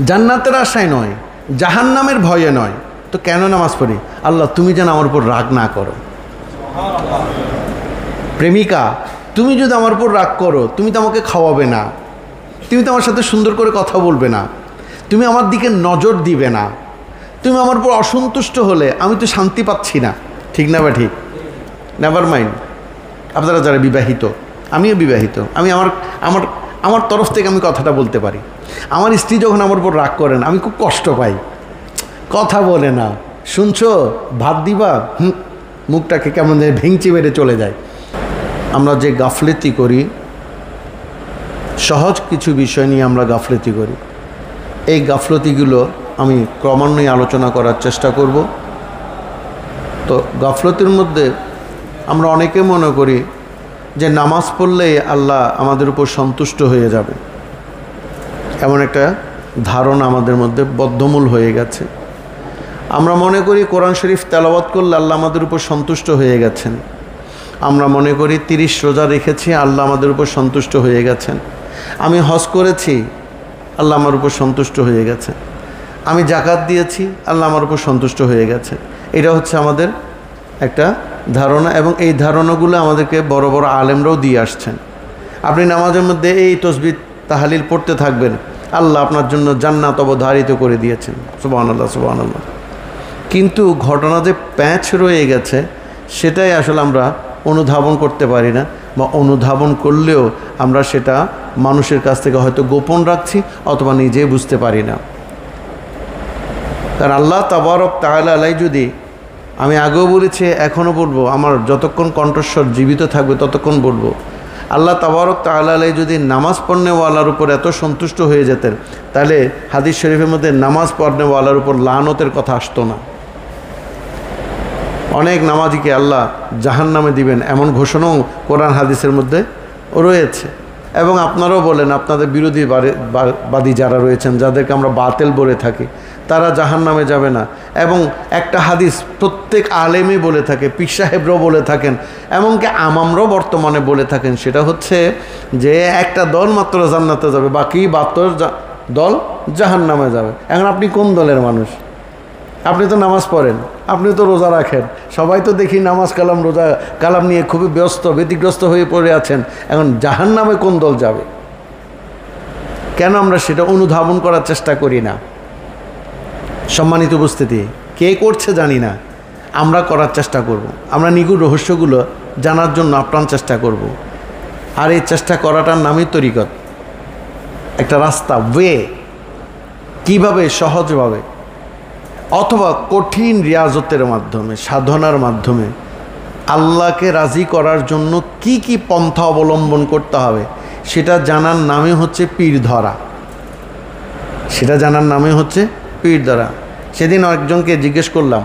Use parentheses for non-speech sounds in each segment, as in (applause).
জান্নাতের আশায় নয়, জাহান্নামের ভয়ে নয়। তো কেন নামাজ পড়ি? আল্লাহ, তুমি যেন আমার উপর রাগ না করো। প্রেমিকা, তুমি যদি আমার উপর রাগ করো, তুমি তো আমাকে খাওয়াবে না। তুমি তো আমার সাথে সুন্দর করে কথা বলবে না। তুমি আমার দিকে নজর দিবে না। তুমি আমার উপর অসন্তুষ্ট হলে আমি তো শান্তি পাচ্ছি না। ঠিক না বা ঠিক? নেভার মাইন্ড আপনারা যারা বিবাহিত, আমিও বিবাহিত। আমি আমার আমার আমার তরফ থেকে আমি কথাটা বলতে পারি। আমার স্ত্রী যখন আমার উপর রাগ করেন, আমি খুব কষ্ট পাই। কথা বলে না। শুনছো? ভাত দিবা? মুখটাকে কেমন যায় ভেঙচি বেড়ে চলে যায়। আমরা যে গাফলেতি করি, সহজ কিছু বিষয় নিয়ে আমরা গাফলেতি করি। এই গাফলতিগুলো আমি ক্রমান্বয়ে আলোচনা করার চেষ্টা করব। তো গাফলতির মধ্যে আমরা অনেকে মনে করি যে, নামাজ পড়লেই আল্লাহ আমাদের উপর সন্তুষ্ট হয়ে যাবে। এমন একটা ধারণা আমাদের মধ্যে বদ্ধমূল হয়ে গেছে। আমরা মনে করি কোরআন শরীফ তেলাওয়াত করলে আল্লাহ আমাদের উপর সন্তুষ্ট হয়ে গেছেন। আমরা মনে করি তিরিশ রোজা রেখেছি, আল্লাহ আমাদের উপর সন্তুষ্ট হয়ে গেছেন। আমি হজ করেছি, আল্লাহ আমার উপর সন্তুষ্ট হয়ে গেছে। আমি জাকাত দিয়েছি, আল্লাহ আমার উপর সন্তুষ্ট হয়ে গেছে। এটা হচ্ছে আমাদের একটা ধারণা এবং এই ধারণাগুলো আমাদেরকে বড় বড় আলেমরাও দিয়ে আসছেন। আপনি নামাজের মধ্যে এই তসবির তাহালিল পড়তে থাকবেন। আল্লাহ আপনার জন্য জান্নাত অবধারিত করে দিয়েছেন। সুবাহ আল্লাহ সুবাহ আল্লাহ কিন্তু ঘটনা যে প্যাঁচ রয়ে গেছে, সেটাই আসলে আমরা অনুধাবন করতে পারি না বা অনুধাবন করলেও আমরা সেটা মানুষের কাছ থেকে হয়তো গোপন রাখছি অথবা নিজে বুঝতে পারি না। কারণ আল্লাহ তাবারক তাহলে আলাই যদি আমি আগেও বলেছি, এখনও বলব, আমার যতক্ষণ কণ্ঠস্বর জীবিত থাকবে ততক্ষণ বলব। আল্লাহ তাবারক তাহলে যদি নামাজ পড়নেওয়ালার উপর এত সন্তুষ্ট হয়ে যেতেন, তাহলে হাদিস শরীফের মধ্যে নামাজ পড়নেওয়ালার উপর লানতের কথা আসতো না। অনেক নামাজিকে আল্লাহ জাহান নামে দিবেন এমন ঘোষণাও কোরআন হাদিসের মধ্যে রয়েছে। এবং আপনারাও বলেন, আপনাদের বিরোধী বাদী যারা রয়েছেন, যাদেরকে আমরা বাতেল বলে থাকি তারা জাহান নামে যাবে না। এবং একটা হাদিস প্রত্যেক আলেমই বলে থাকে, পীর সাহেবরাও বলে থাকেন, এমনকি আমামরাও বর্তমানে বলে থাকেন, সেটা হচ্ছে যে একটা দল মাত্র জান্নাতে যাবে, বাকি বাত্তর দল জাহান নামে যাবে। এখন আপনি কোন দলের মানুষ? আপনি তো নামাজ পড়েন, আপনি তো রোজা রাখেন, সবাই তো দেখি নামাজ কালাম, রোজা কালাম নিয়ে খুবই ব্যস্ত, ব্যতিগ্রস্ত হয়ে পড়ে আছেন, এখন জাহান নামে কোন দল যাবে? কেন আমরা সেটা অনুধাবন করার চেষ্টা করি না? সম্মানিত উপস্থিতি, কে করছে জানি না আমরা করার চেষ্টা করব। আমরা নিগুড় রহস্যগুলো জানার জন্য আপ্রাণ চেষ্টা করব। আর এই চেষ্টা করাটার নামই তরিকত একটা রাস্তা, ওয়ে, কীভাবে, সহজভাবে, অথবা কঠিন রিয়াজতের মাধ্যমে, সাধনার মাধ্যমে আল্লাহকে রাজি করার জন্য কি কি পন্থা অবলম্বন করতে হবে, সেটা জানার নামে হচ্ছে পীর ধরা সেটা জানার নামে হচ্ছে পীর ধরা সেদিন একজনকে জিজ্ঞেস করলাম,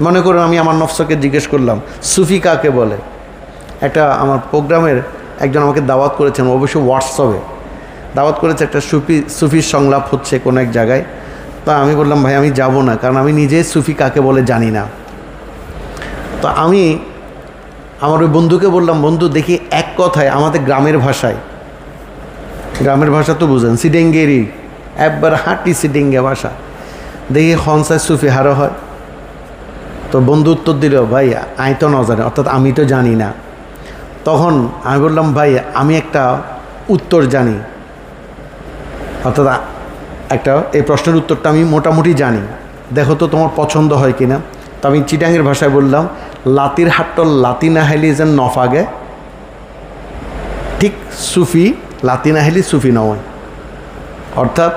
মনে করুন আমি আমার নফসকে জিজ্ঞেস করলাম, সুফি কাকে বলে? একটা আমার প্রোগ্রামের একজন আমাকে দাওয়াত করেছেন অবশ্য হোয়াটসঅ্যাপে। দাওয়াত করেছে একটা সুফি সুফির সংলাপ হচ্ছে কোনো এক জায়গায়। তা আমি বললাম, ভাই, আমি যাব না, কারণ আমি নিজে সুফি কাকে বলে জানি না। তো আমি আমার ওই বন্ধুকে বললাম, বন্ধু, দেখি এক কথায় আমাদের গ্রামের ভাষায়। গ্রামের ভাষা তো বুঝেন, সিডেঙ্গেরি, একবার হাঁটি সিডেঙ্গে ভাষা। দেখি হনসায় সুফি হারো হয়। তো বন্ধু উত্তর দিল, ভাই আই তো নজানে, অর্থাৎ আমি তো জানি না। তখন আমি বললাম, ভাই, আমি একটা উত্তর জানি। অর্থাৎ একটা, এই প্রশ্নের উত্তরটা আমি মোটামুটি জানি। দেখো তো তোমার পছন্দ হয় কি না তো আমি চিটাঙের ভাষায় বললাম, লাতির হাট্টল লাতি নাহেলি যেন নফাগে, ঠিক সুফি লাতি নাহেলি সুফি নয়। অর্থাৎ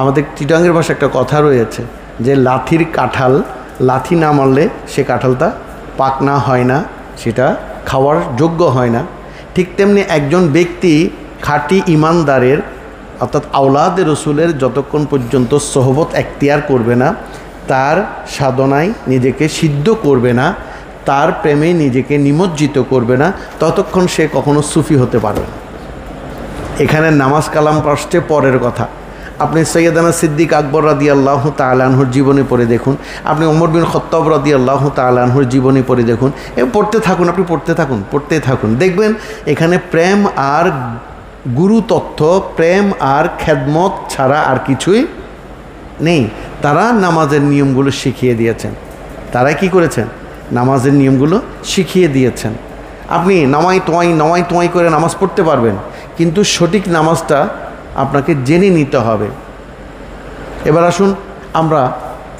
আমাদের চিটাঙের ভাষায় একটা কথা রয়েছে যে লাথির কাঁঠাল, লাথি না মারলে সে কাঁঠালটা পাকনা হয় না, সেটা খাওয়ার যোগ্য হয় না। ঠিক তেমনি একজন ব্যক্তি খাঁটি ইমানদারের, অর্থাৎ আওলাদের রসুলের যতক্ষণ পর্যন্ত সহবত এখতিয়ার করবে না, তার সাধনায় নিজেকে সিদ্ধ করবে না, তার প্রেমে নিজেকে নিমজ্জিত করবে না, ততক্ষণ সে কখনো সুফি হতে পারবে না। এখানে নামাজ কালাম আসছে পরের কথা। আপনি সৈয়দানা সিদ্দিক আকবর রাদি আল্লাহ তালানহুর জীবনী পড়ে দেখুন। আপনি ওমর বিন খত্তব রাদি আল্লাহ তালানহুর জীবনী পড়ে দেখুন। এ পড়তে থাকুন, আপনি পড়তে থাকুন পড়তে থাকুন। দেখবেন এখানে প্রেম আর গুরু তথ্য প্রেম আর খেদমত ছাড়া আর কিছুই নেই। তারা নামাজের নিয়মগুলো শিখিয়ে দিয়েছেন। তারা কি করেছেন? নামাজের নিয়মগুলো শিখিয়ে দিয়েছেন। আপনি নামাই তোয়াই নামাই তোয়াই করে নামাজ পড়তে পারবেন। কিন্তু সঠিক নামাজটা আপনাকে জেনে নিতে হবে। এবার আসুন, আমরা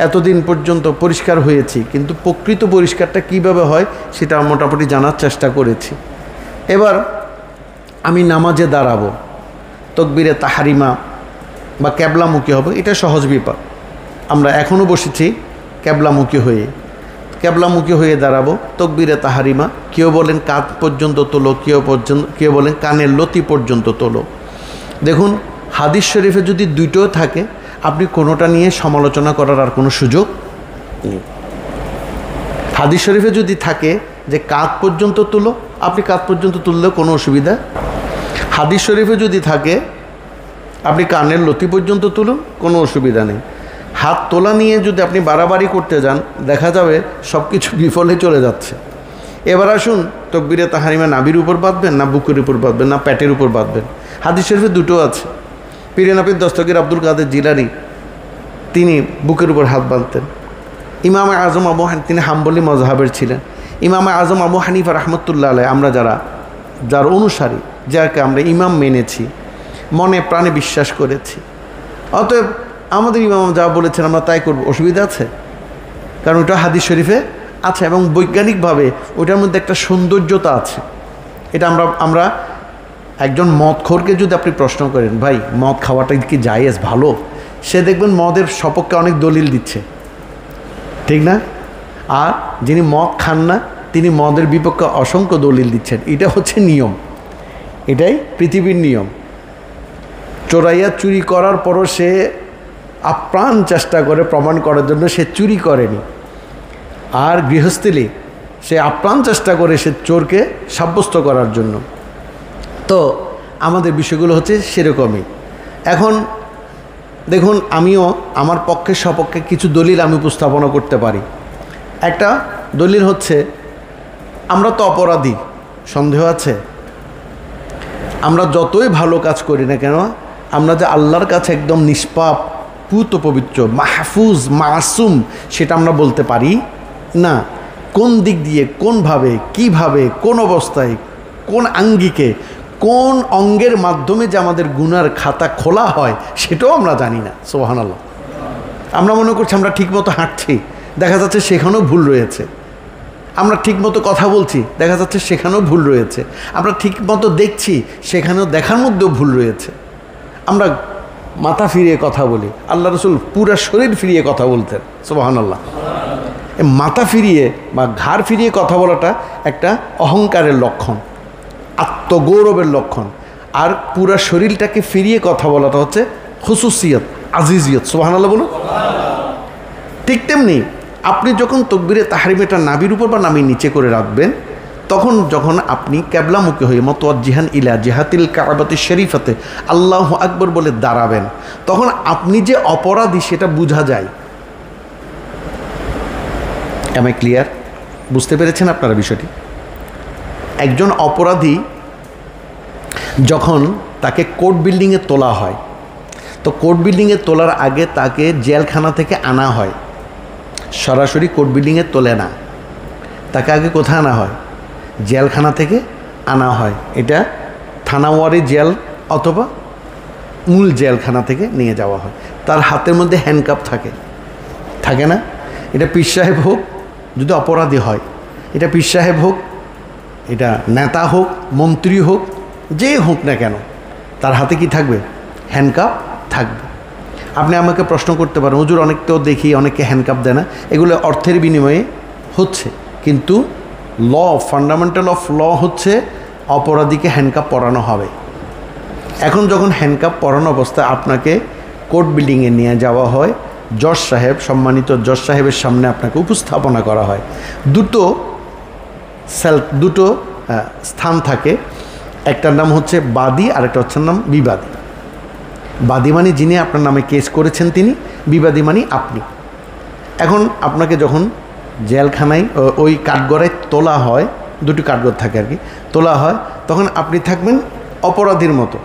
এতদিন পর্যন্ত পরিষ্কার হয়েছি, কিন্তু প্রকৃত পরিষ্কারটা কীভাবে হয় সেটা মোটামুটি জানার চেষ্টা করেছি। এবার আমি নামাজে দাঁড়াবো, তকবিরে তাহারিমা বা ক্যাবলামুখী হবে, এটা সহজ ব্যাপার। আমরা এখনও বসেছি ক্যাবলামুখী হয়ে। ক্যাবলামুখী হয়ে দাঁড়াবো, তকবিরে তাহারিমা, কেউ বলেন কাঁধ পর্যন্ত তোলো, কেউ পর্যন্ত কেউ বলেন কানের লতি পর্যন্ত তোলো। দেখুন, হাদিস শরীফে যদি দুটো থাকে, আপনি কোনোটা নিয়ে সমালোচনা করার আর কোনো সুযোগ নেই। হাদিস শরীফে যদি থাকে যে কাঁধ পর্যন্ত তুলো, আপনি কাঁধ পর্যন্ত তুললেও কোনো অসুবিধা। হাদিস শরীফে যদি থাকে, আপনি কানের লতি পর্যন্ত তুলুন, কোনো অসুবিধা নেই। হাত তোলা নিয়ে যদি আপনি বাড়াবাড়ি করতে যান, দেখা যাবে সব কিছু বিফলে চলে যাচ্ছে। এবার আসুন, তকবিরে তাহারিমা নাবির উপর বাঁধবেন, না বুকের উপর বাঁধবেন, না প্যাটের উপর বাঁধবেন। হাদিস শরীফে দুটো আছে। পিরেনাপির দস্তকির আব্দুল কাদের জিলানি, তিনি বুকের উপর হাত বাঁধতেন। ইমাম আজম আবু হান, তিনি হাম্বলি মজাহাবের ছিলেন। ইমাম আজম আবু হানিফা রহমতুল্লাহ আলাই আমরা যারা, যার অনুসারী, যাকে আমরা ইমাম মেনেছি, মনে প্রাণে বিশ্বাস করেছি। অতএব আমাদের ইমাম যা বলেছেন আমরা তাই করব। অসুবিধা আছে? কারণ ওটা হাদিস শরীফে আছে এবং বৈজ্ঞানিকভাবে ওটার মধ্যে একটা সৌন্দর্যতা আছে। এটা আমরা আমরা একজন মদ খোরকে যদি আপনি প্রশ্ন করেন, ভাই, মদ খাওয়াটা কি জায়েজ, ভালো? সে দেখবেন মদের সপক্ষে অনেক দলিল দিচ্ছে। ঠিক না? আর যিনি মদ খান না, তিনি মদের বিপক্ষে অসংখ্য দলিল দিচ্ছেন। এটা হচ্ছে নিয়ম। এটাই পৃথিবীর নিয়ম। চোরাইয়া চুরি করার পরও সে আপ্রাণ চেষ্টা করে প্রমাণ করার জন্য সে চুরি করেনি। আর গৃহস্থলী, সে আপ্রাণ চেষ্টা করে সে চোরকে সাব্যস্ত করার জন্য। তো আমাদের বিষয়গুলো হচ্ছে সেরকমই। এখন দেখুন, আমিও আমার পক্ষে সপক্ষে কিছু দলিল আমি উপস্থাপনা করতে পারি। একটা দলিল হচ্ছে, আমরা তো অপরাধী, সন্দেহ আছে। আমরা যতই ভালো কাজ করি না কেন, আমরা যে আল্লাহর কাছে একদম নিষ্পাপ, পুত পবিত্র, মাহফুজ, মাসুম, সেটা আমরা বলতে পারি? না। কোন দিক দিয়ে, কোনভাবে, কীভাবে, কোন অবস্থায়, কোন আঙ্গিকে কোন অঙ্গের মাধ্যমে যে আমাদের গুনার খাতা খোলা হয়, সেটাও আমরা জানি না সোহান আল্লাহ আমরা মনে করছি আমরা ঠিকমতো হাঁটছি, দেখা যাচ্ছে সেখানেও ভুল রয়েছে। আমরা ঠিকমতো কথা বলছি, দেখা যাচ্ছে সেখানেও ভুল রয়েছে। আমরা ঠিকমতো দেখছি, সেখানেও দেখার মধ্যেও ভুল রয়েছে। আমরা মাথা ফিরিয়ে কথা বলি, আল্লাহ রসুল পুরা শরীর ফিরিয়ে কথা বলতেন সোহান আল্লাহ মাথা ফিরিয়ে বা ঘাড় ফিরিয়ে কথা বলাটা একটা অহংকারের লক্ষণ। আত্মগৌরবের লক্ষণ। আর পুরা শরীরটাকে ফিরিয়ে কথা বলাটা হচ্ছে হুসুসিয়ত আজিজিয়ত। সোহান আল্লাহ বলুন। ঠিক তেমনি আপনি যখন তকবিরে তাহারিমেটা নাবির উপর বা নামি নিচে করে রাখবেন, তখন যখন আপনি ক্যাবলামুখী হয়ে জিহান ইলা জেহাতিল কাবাতি শরীফাতে আল্লাহ আকবর বলে দাঁড়াবেন, তখন আপনি যে অপরাধী সেটা বোঝা যায়। এম ক্লিয়ার বুঝতে পেরেছেন আপনারা বিষয়টি? একজন অপরাধী যখন তাকে কোর্ট বিল্ডিংয়ে তোলা হয়, তো কোর্ট বিল্ডিংয়ে তোলার আগে তাকে জেলখানা থেকে আনা হয়। সরাসরি কোর্ট বিল্ডিংয়ে তোলে না। তাকে আগে কোথায় আনা হয়? জেলখানা থেকে আনা হয়। এটা থানাওয়ারি জেল অথবা মূল জেলখানা থেকে নিয়ে যাওয়া হয়। তার হাতের মধ্যে হ্যান্ডকাপ থাকে। থাকে না? এটা পীর সাহেব হোক, যদি অপরাধী হয়, এটা পীর সাহেব হোক এটা নেতা হোক, মন্ত্রী হোক, যে হোক না কেন, তার হাতে কি থাকবে? হ্যান্ডকাপ থাকবে। আপনি আমাকে প্রশ্ন করতে পারেন, হুজুর, অনেককেও দেখি অনেকে হ্যান্ডকাপ দেয় না। এগুলো অর্থের বিনিময়ে হচ্ছে। কিন্তু ল ফান্ডামেন্টাল অফ ল হচ্ছে অপরাধীকে হ্যান্ডকাপ পরানো হবে। এখন যখন হ্যান্ডকাপ পরানো অবস্থায় আপনাকে কোর্ট বিল্ডিংয়ে নিয়ে যাওয়া হয়, জজ সাহেব, সম্মানিত জজ সাহেবের সামনে আপনাকে উপস্থাপনা করা হয়। দুটো সেল দুটো স্থান থাকে। একটার নাম হচ্ছে বাদী আর একটা হচ্ছে নাম বিবাদী। বাদী মানে যিনি, আপনার নামে কেস করেছেন তিনি, বিবাদী মানে আপনি। এখন আপনাকে যখন জেলখানায় ওই কাঠগড়ায় তোলা হয়, দুটি কাঠগড় থাকে আর কি, তোলা হয়, তখন আপনি থাকবেন অপরাধীর মতো।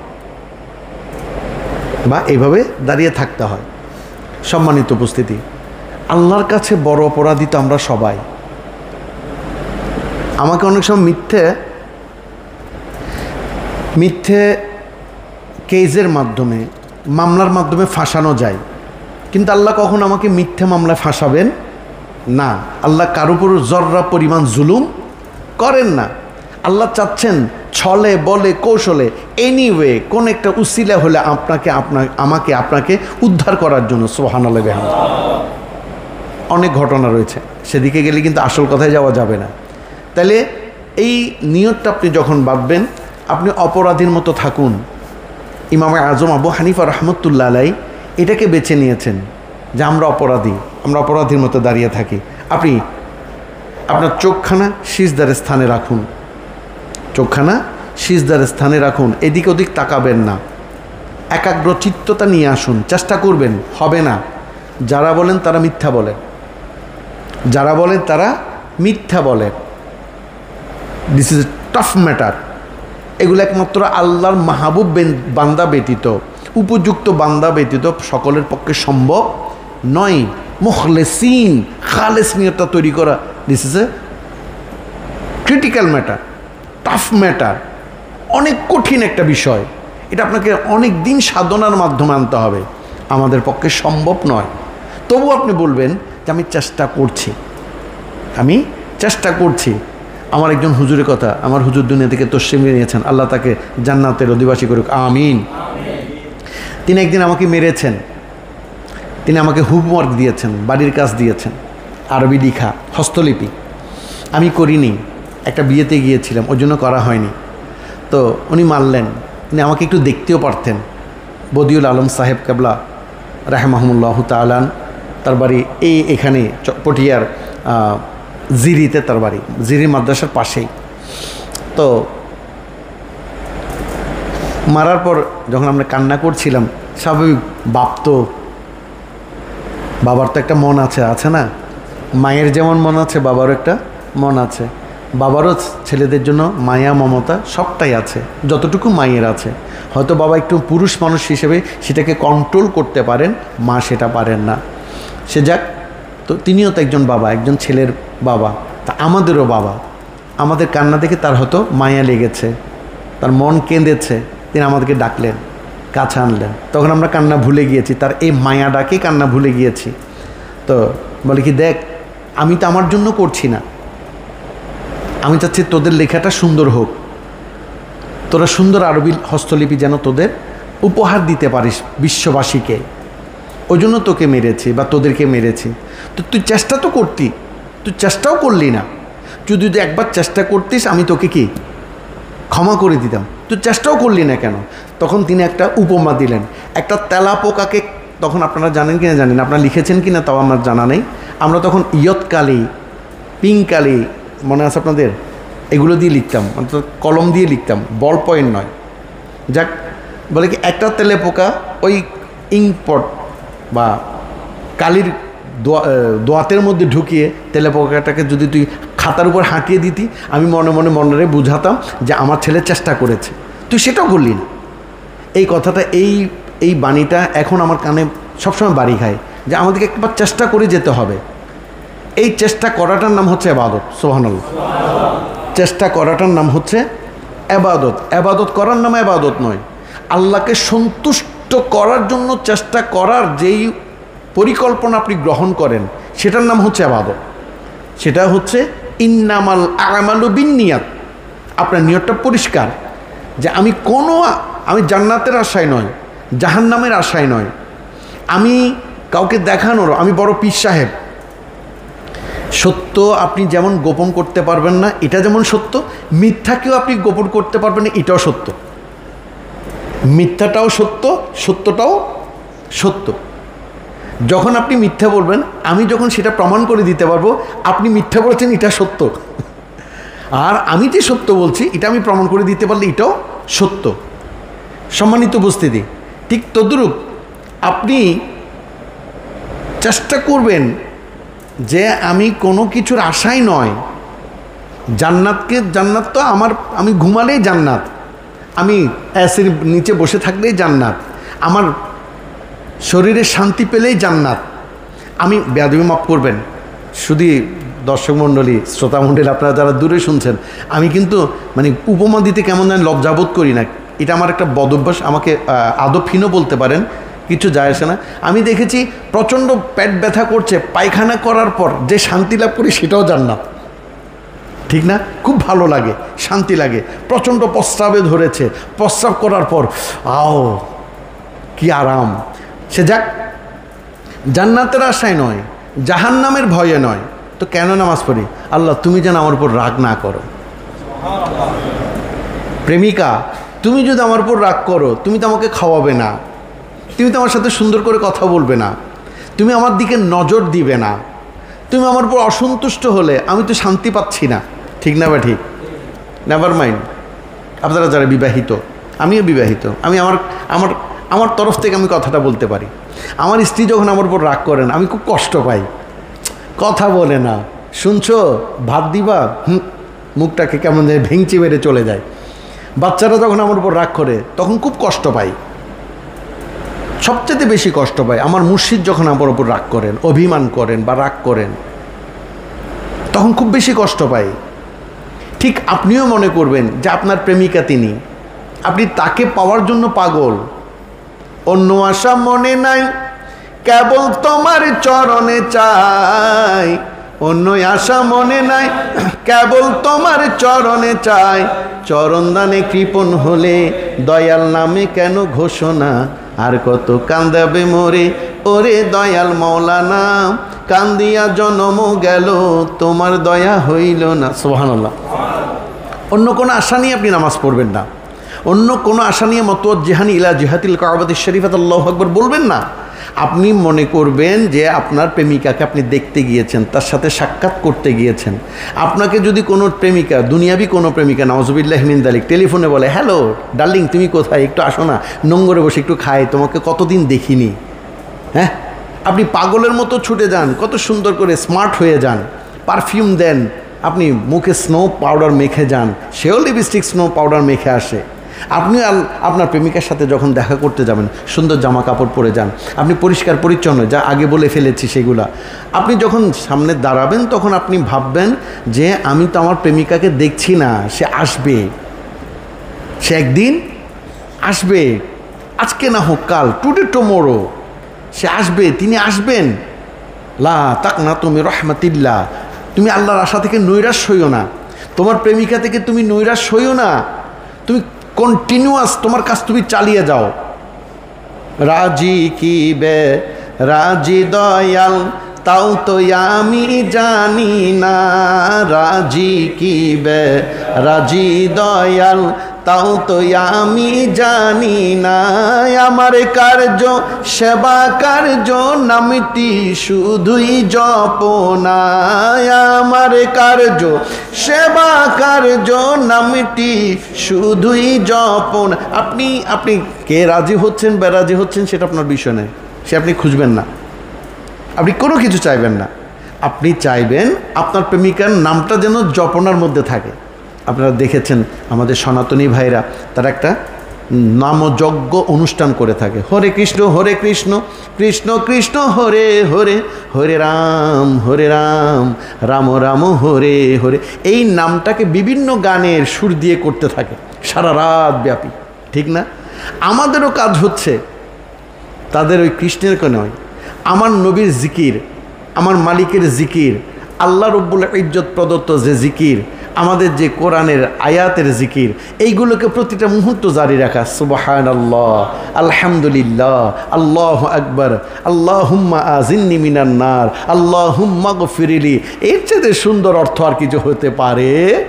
বা এইভাবে দাঁড়িয়ে থাকতে হয়। সম্মানিত উপস্থিতি। আল্লাহর কাছে বড় অপরাধী তো আমরা সবাই। আমাকে অনেক সময় মিথ্যে মিথ্যে কেজের মাধ্যমে, মামলার মাধ্যমে ফাঁসানো যায়। কিন্তু আল্লাহ কখন আমাকে মিথ্যে মামলায় ফাঁসাবেন? না। আল্লাহ কারও উপর জর্রা পরিমাণ জুলুম করেন না। আল্লাহ চাচ্ছেন ছলে, বলে, কৌশলে এনিওয়ে কোন একটা উসিলা হলে আপনাকে আপনার আমাকে, আপনাকে উদ্ধার করার জন্য সোহান আল্লাহ অনেক ঘটনা রয়েছে। সেদিকে গেলে কিন্তু আসল কথায় যাওয়া যাবে না। তাহলে এই নিয়তটা আপনি যখন ভাববেন, আপনি অপরাধীর মতো থাকুন। ইমাম আজম আবু হানিফা রহমতুল্লাহ আলাই এটাকে বেছে নিয়েছেন যে আমরা অপরাধী, আমরা অপরাধীর মতো দাঁড়িয়ে থাকি। আপনি আপনার চোখখানা সিজদারের স্থানে রাখুন। চোখখানা সিজদারের স্থানে রাখুন, এদিক ওদিক তাকাবেন না। একাগ্র চিত্ততা নিয়ে আসুন, চেষ্টা করবেন, হবে না। যারা বলেন তারা মিথ্যা বলে। যারা বলেন তারা মিথ্যা বলেন this is a tough matter এগুলো একমাত্র আল্লাহর মাহবুব বেন- বান্দা ব্যতীত, উপযুক্ত বান্দা ব্যতীত সকলের পক্ষে সম্ভব নয়। মুখলেসিন, খালেস নিয়তা তৈরি করা। This is a critical matter tough matter অনেক কঠিন একটা বিষয়। এটা আপনাকে অনেক দিন সাধনার মাধ্যমে আনতে হবে। আমাদের পক্ষে সম্ভব নয়। তবু আপনি বলবেন যে, আমি চেষ্টা করছি। আমি চেষ্টা করছি। আমার একজন হুজুরের কথা, আমার হুজুর দুনিয়া থেকে তসিমে নিয়েছেন। আল্লাহ তাকে জান্নাতের অধিবাসী করুক। আমিন। তিনি একদিন আমাকে মেরেছেন। তিনি আমাকে হোমওয়ার্ক দিয়েছেন, বাড়ির কাজ দিয়েছেন। আরবি লিখা, হস্তলিপি। আমি করিনি। একটা বিয়েতে গিয়েছিলাম ওই জন্য করা হয়নি। তো উনি মানলেন, উনি আমাকে একটু দেখতেও পারতেন। বদিউল আলম সাহেব কাবলা, রাহেমাহমুল্লাহ তালান তার বাড়ি এই এখানে পটিয়ার জিরিতে তার বাড়ি, জিরি মাদ্রাসার পাশেই। তো মারার পর যখন আমরা কান্না করছিলাম, স্বাভাবিক বাপ তো, বাবার তো একটা মন আছে আছে না? মায়ের যেমন মন আছে, বাবারও একটা মন আছে। বাবারও ছেলেদের জন্য মায়া, মমতা সবটাই আছে, যতটুকু মায়ের আছে। হয়তো বাবা একটু পুরুষ মানুষ হিসেবে সেটাকে কন্ট্রোল করতে পারেন, মা সেটা পারেন না। সে যাক তো তিনিও তো একজন বাবা, একজন ছেলের বাবা, তা আমাদেরও বাবা। আমাদের কান্না দেখে তার হয়তো মায়া লেগেছে, তার মন কেঁদেছে, তিনি আমাদেরকে ডাকলেন, কাছে আনলেন। তখন আমরা কান্না ভুলে গিয়েছি, তার এই মায়া ডাকে কান্না ভুলে গিয়েছি। তো বলে কি, দেখ, আমি তো আমার জন্য করছি না। আমি চাচ্ছি তোদের লেখাটা সুন্দর হোক। তোরা সুন্দর আরবি হস্তলিপি যেন তোদের উপহার দিতে পারিস বিশ্ববাসীকে। ওই জন্য তোকে মেরেছি বা তোদেরকে মেরেছি। তো তুই চেষ্টা তো করতি, তুই চেষ্টাও করলি না। তুই যদি একবার চেষ্টা করতিস, আমি তোকে কি? ক্ষমা করে দিতাম। তুই চেষ্টাও করলি না কেন? তখন তিনি একটা উপমা দিলেন। একটা তেলা পোকাকে তখন আপনারা জানেন কি না জানেন? আপনারা লিখেছেন কি না তাও আমার জানা নেই। আমরা তখন ইয়ৎকালি পিঙ্কালি মনে আছে আপনাদের? এগুলো দিয়ে লিখতাম অর্থাৎ কলম দিয়ে লিখতাম, বল পয়েন্ট নয়। যাক, বলে কি, একটা তেলে পোকা ওই ইংপট বা কালির দোয়া- দোয়াতের মধ্যে ঢুকিয়ে তেলে পোকাটাকে যদি তুই খাতার উপর হাঁটিয়ে দিতি, আমি মনে মনে মনে বুঝাতাম যে আমার ছেলে চেষ্টা করেছে। তুই সেটাও করলি না। এই কথাটা, এই এই বাণীটা এখন আমার কানে সবসময় বাড়ি খায় যে আমাদেরকে একবার চেষ্টা করে যেতে হবে। এই চেষ্টা করাটার নাম হচ্ছে আবাদত সোহানাল্লাহ চেষ্টা করাটার নাম হচ্ছে আবাদত। আবাদত করার নাম আবাদত নয়। আল্লাহকে সন্তুষ্ট করার জন্য চেষ্টা করার যেই পরিকল্পনা আপনি গ্রহণ করেন, সেটার নাম হচ্ছে আবাদত। সেটা হচ্ছে ইন্নামাল আমালু বিনিয়াত আপনার নিয়তটা পরিষ্কার, যে আমি কোনো, আমি জান্নাতের আশায় নয়, জাহান্নামের আশায় নয়। আমি কাউকে দেখানোর, আমি বড় পীর সাহেব। সত্য আপনি যেমন গোপন করতে পারবেন না, এটা যেমন সত্য মিথ্যাকেও আপনি গোপন করতে পারবেন না, এটাও সত্য। মিথ্যাটাও সত্য, সত্যটাও সত্য। যখন আপনি মিথ্যা বলবেন, আমি যখন সেটা প্রমাণ করে দিতে পারব, আপনি মিথ্যা বলেছেন, এটা সত্য। আর আমি যে সত্য বলছি, এটা আমি প্রমাণ করে দিতে পারলে এটাও সত্য। সম্মানিত উপস্থিতি, ঠিক তদ্রূপ আপনি চেষ্টা করবেন যে আমি কোনো কিছুর আশাই নয়। জান্নাতকে, জান্নাত তো আমার, আমি ঘুমালেই জান্নাত। আমি অ্যাসের নিচে বসে থাকলেই জান্নাত। আমার শরীরে শান্তি পেলেই জান্নাত। আমি বেয়াদবি মাফ করবেন। শুধু দর্শক মণ্ডলী, শ্রোতা মণ্ডলী, আপনারা যারা দূরে শুনছেন, আমি কিন্তু মানে উপমা দিতে কেমন জানি লজ্জাবোধ করি না। এটা আমার একটা বদভ্যাস, আমাকে আদবহীনও বলতে পারেন, কিছু যায় আসে না। আমি দেখেছি প্রচণ্ড পেট ব্যথা করছে, পায়খানা করার পর যে শান্তি লাভ করি সেটাও জান্নাত। ঠিক না? খুব ভালো লাগে, শান্তি লাগে। প্রচণ্ড প্রস্রাবে ধরেছে। প্রস্রাব করার পর, আও, কি আরাম। সে যাক, জান্নাতের আশায় নয়, জাহান্নামের ভয়ে নয়। তো কেন নামাজ পড়ি? আল্লাহ, তুমি যেন আমার উপর রাগ না করো। প্রেমিকা, তুমি যদি আমার উপর রাগ করো, তুমি তো আমাকে খাওয়াবে না। তুমি তো আমার সাথে সুন্দর করে কথা বলবে না। তুমি আমার দিকে নজর দিবে না। তুমি আমার উপর অসন্তুষ্ট হলে আমি তো শান্তি পাচ্ছি না। ঠিক না বা ঠিক? নেভার মাইন্ড আপনারা যারা বিবাহিত, আমিও বিবাহিত। আমি আমার আমার আমার তরফ থেকে আমি কথাটা বলতে পারি। আমার স্ত্রী যখন আমার উপর রাগ করেন, আমি খুব কষ্ট পাই। কথা বলে না। শুনছো? ভাত দিবা? হুম। মুখটাকে কেমন যায় ভেঙচি মেরে চলে যায়। বাচ্চারা যখন আমার উপর রাগ করে, তখন খুব কষ্ট পাই। সবচেয়ে বেশি কষ্ট পাই আমার মুর্শিদ যখন আমার উপর রাগ করেন, অভিমান করেন বা রাগ করেন, তখন খুব বেশি কষ্ট পাই। ঠিক আপনিও মনে করবেন যে আপনার প্রেমিকা তিনি। আপনি তাকে পাওয়ার জন্য পাগল। অন্য আশা মনে নাই, কেবল তোমার চরণে চাই। অন্য আশা মনে নাই, কেবল তোমার চরণে চাই। চরণ দানে কৃপণ হলে দয়াল নামে কেন ঘোষণা? আর কত কান্দাবে মোরে, ওরে দয়াল মৌলানা, কান্দিয়া জনম গেল, তোমার দয়া হইল না। সোহানাল্লাহ অন্য কোনো আশা নিয়ে আপনি নামাজ পড়বেন না। অন্য কোনো আশা নিয়ে মতোয়াত জেহানি ইলা জেহাতিল কাবাতি শরীফাত আল্লাহ আকবর বলবেন না। আপনি মনে করবেন যে আপনার প্রেমিকাকে আপনি দেখতে গিয়েছেন, তার সাথে সাক্ষাৎ করতে গিয়েছেন। আপনাকে যদি কোনো প্রেমিকা, দুনিয়াবি কোনো প্রেমিকা নওয়াজবিল্লাহ মিন্দালিক টেলিফোনে বলে, হ্যালো, ডার্লিং, তুমি কোথায়? একটু আসো না নোংরে বসে একটু খায় তোমাকে কতদিন দেখিনি? হ্যাঁ? আপনি পাগলের মতো ছুটে যান, কত সুন্দর করে স্মার্ট হয়ে যান, পারফিউম দেন আপনি মুখে স্নো পাউডার মেখে যান, সেও লিপস্টিক স্নো পাউডার মেখে আসে। আপনি আপনার প্রেমিকার সাথে যখন দেখা করতে যাবেন, সুন্দর জামা কাপড় পরে যান, আপনি পরিষ্কার পরিচ্ছন্ন, যা আগে বলে ফেলেছি সেগুলা। আপনি যখন সামনে দাঁড়াবেন, তখন আপনি ভাববেন যে, আমি তো আমার প্রেমিকাকে দেখছি না, সে আসবে। সে একদিন আসবে। আজকে না হোক কাল টুডে টুমোরো সে আসবে, তিনি আসবেন। লা তাক না তুমি রহমাতিল্লা তুমি আল্লাহর আশা থেকে নৈরাশ হইও না। তোমার প্রেমিকা থেকে তুমি নৈরাশ হইও না। তুমি কন্টিনিউয়াস তোমার কাজ তুমি চালিয়ে যাও। রাজি কি বে? রাজি দয়াল, তাও তো আমি জানি না। রাজি কি বে? রাজি দয়াল তাও তো আমি জানি না। আমার কার্য, সেবা কার্য নামটি শুধুই জপনা। আমার কার্য, সেবা কার্য নামটি শুধুই জপন। আপনি আপনি কে রাজি হচ্ছেন বা রাজি হচ্ছেন সেটা আপনার বিষয় নেই সে আপনি খুঁজবেন না। আপনি কোনো কিছু চাইবেন না। আপনি চাইবেন আপনার প্রেমিকার নামটা যেন জপনার মধ্যে থাকে। আপনারা দেখেছেন আমাদের সনাতনী ভাইরা, তারা একটা নামযজ্ঞ অনুষ্ঠান করে থাকে। হরে কৃষ্ণ হরে কৃষ্ণ কৃষ্ণ কৃষ্ণ, হরে হরে হরে রাম হরে রাম রাম রাম, হরে হরে। এই নামটাকে বিভিন্ন গানের সুর দিয়ে করতে থাকে, সারা রাত ব্যাপী, ঠিক না? আমাদেরও কাজ হচ্ছে, তাদের ওই কৃষ্ণের কে নয় আমার নবীর জিকির, আমার মালিকের জিকির, আল্লাহ রব্বুল ইজ্জত প্রদত্ত যে জিকির আমাদের যে কোরআনের আয়াতের জিকির, এইগুলোকে প্রতিটা মুহূর্ত জারি রাখা। সুবাহান আল্লাহ আলহামদুলিল্লাহ, আল্লাহ আকবর আল্লাহ হুম্মা আজিন্নি মিনান্নার আল্লাহ হুম্মা গফিরিলি। এর চেয়ে সুন্দর অর্থ আর কিছু হতে পারে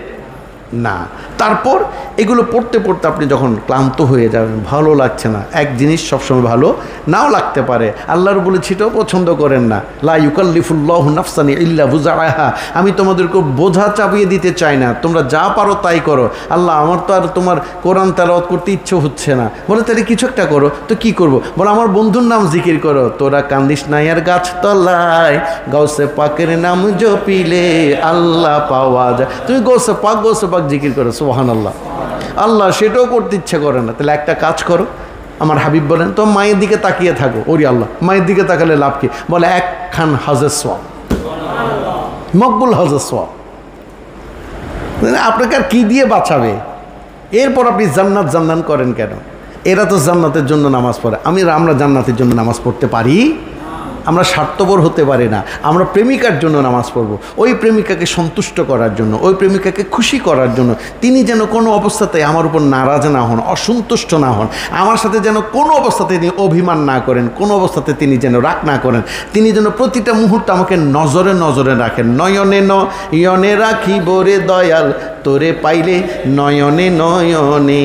না। তারপর এগুলো পড়তে পড়তে আপনি যখন ক্লান্ত হয়ে যাবেন ভালো লাগছে না, এক জিনিস সবসময় ভালো নাও লাগতে পারে। আল্লাহর বলে ছিটাও পছন্দ করেন না। লা ইউকাল্লিফুল্লাহ নাফসানি ইল্লা বুজাহা আমি তোমাদেরকে বোঝা চাপিয়ে দিতে চাই না, তোমরা যা পারো তাই করো। আল্লাহ, আমার তো আর তোমার কোরআন তালাওয়াত করতে ইচ্ছে হচ্ছে না। বলে, তাহলে কিছু একটা করো, তো কি করব? বলে, আমার বন্ধুর নাম জিকির করো, তোরা কান্দিস নাই আর গাছ তলায় গৌসে পাকের নাম জপিলে আল্লাহ পাওয়া যায়। তুমি গৌসে পাক গৌসে পাক জিকির করো সোহান আল্লাহ আল্লাহ সেটাও করতে ইচ্ছে করে না। তাহলে একটা কাজ করো, আমার হাবিব বলেন তো মায়ের দিকে তাকিয়ে থাকো, ওরি আল্লাহ, মায়ের দিকে তাকালে লাভ কি? বলে এক খান হাজের সোয়াব। মকবুল হাজের সোয়াব। মানে আপনাকে আর কি দিয়ে বাঁচাবে? এরপর আপনি জান্নাত জান্নান করেন কেন? এরা তো জান্নাতের জন্য নামাজ পড়ে। আমি, আমরা জান্নাতের জন্য নামাজ পড়তে পারি? আমরা স্বার্থপর হতে পারি না। আমরা প্রেমিকার জন্য নামাজ পড়ব। ওই প্রেমিকাকে সন্তুষ্ট করার জন্য, ওই প্রেমিকাকে খুশি করার জন্য তিনি যেন কোনো অবস্থাতে আমার উপর নারাজ না হন, অসন্তুষ্ট না হন। আমার সাথে যেন কোনো অবস্থাতে তিনি অভিমান না করেন, কোনো অবস্থাতে তিনি যেন রাগ না করেন। তিনি যেন প্রতিটা মুহূর্তে আমাকে নজরে নজরে রাখেন। নয়নে নয়নে রাখিব রে দয়াল তোরে পাইলে নয়নে নয়নে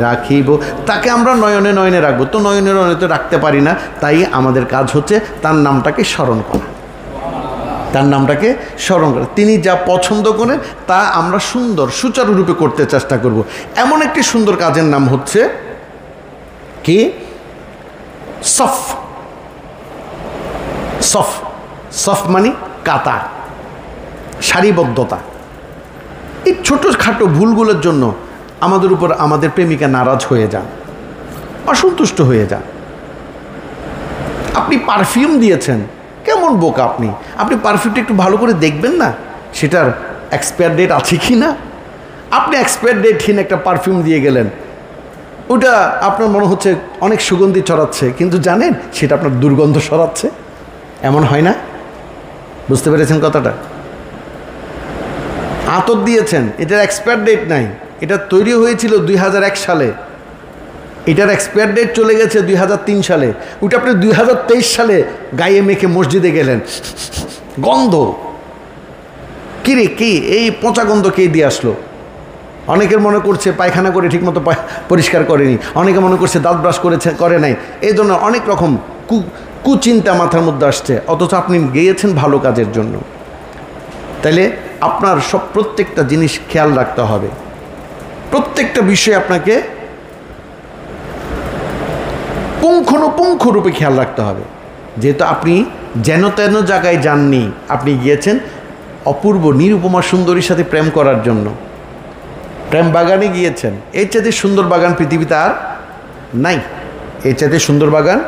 রাখিব। তাকে আমরা নয়নে নয়নে রাখব। তো নয়নে নয়নে তো রাখতে পারি না। তাই আমাদের কাজ হচ্ছে তার নামটাকে স্মরণ করা। তার নামটাকে স্মরণ করা। তিনি যা পছন্দ করেন, তা আমরা সুন্দর সুচারুরূপে করতে চেষ্টা করব। এমন একটি সুন্দর কাজের নাম হচ্ছে কি? সফ। সফ। সফ মানে কাতার। সারিবদ্ধতা। এই ছোটোখাটো ভুলগুলোর জন্য আমাদের উপর আমাদের প্রেমিকা নারাজ হয়ে যান, অসন্তুষ্ট হয়ে যান। আপনি পারফিউম দিয়েছেন, কেমন বোকা আপনি? আপনি পারফিউমটা একটু ভালো করে দেখবেন না? সেটার এক্সপায়ার ডেট আছে কি না? আপনি এক্সপায়ার ডেটহীন একটা পারফিউম দিয়ে গেলেন। ওটা আপনার মনে হচ্ছে অনেক সুগন্ধি ছড়াচ্ছে, কিন্তু জানেন সেটা আপনার দুর্গন্ধ সরাচ্ছে এমন হয় না? বুঝতে পেরেছেন কথাটা? আতর দিয়েছেন। এটার এক্সপায়ার ডেট নাই। এটা তৈরি হয়েছিল দুই হাজার এক সালে। এটার এক্সপায়ার ডেট চলে গেছে দুই হাজার তিন সালে। ওটা আপনি দুই হাজার তেইশ সালে গায়ে মেখে মসজিদে গেলেন। গন্ধ। কিরে কি? এই পচা গন্ধ কে দিয়ে আসলো? অনেকের মনে করছে পায়খানা করে ঠিকমতো পরিষ্কার করেনি। অনেকে মনে করছে দাঁত ব্রাশ করেছে, করে নাই। এই জন্য অনেক রকম কু কুচিন্তা মাথার মধ্যে আসছে। অথচ আপনি গিয়েছেন ভালো কাজের জন্য। তাইলে আপনার সব প্রত্যেকটা জিনিস খেয়াল রাখতে হবে। প্রত্যেকটা বিষয় আপনাকে পুঙ্খানুপুঙ্খ রূপে খেয়াল রাখতে হবে। যেহেতু আপনি যেন তেন জায়গায় যাননি, আপনি গিয়েছেন অপূর্ব নিরুপমা সুন্দরীর সাথে প্রেম করার জন্য। প্রেম বাগানে গিয়েছেন, এর চাইতে সুন্দর বাগান পৃথিবীতে আর নাই। এর চাইতে সুন্দর বাগান,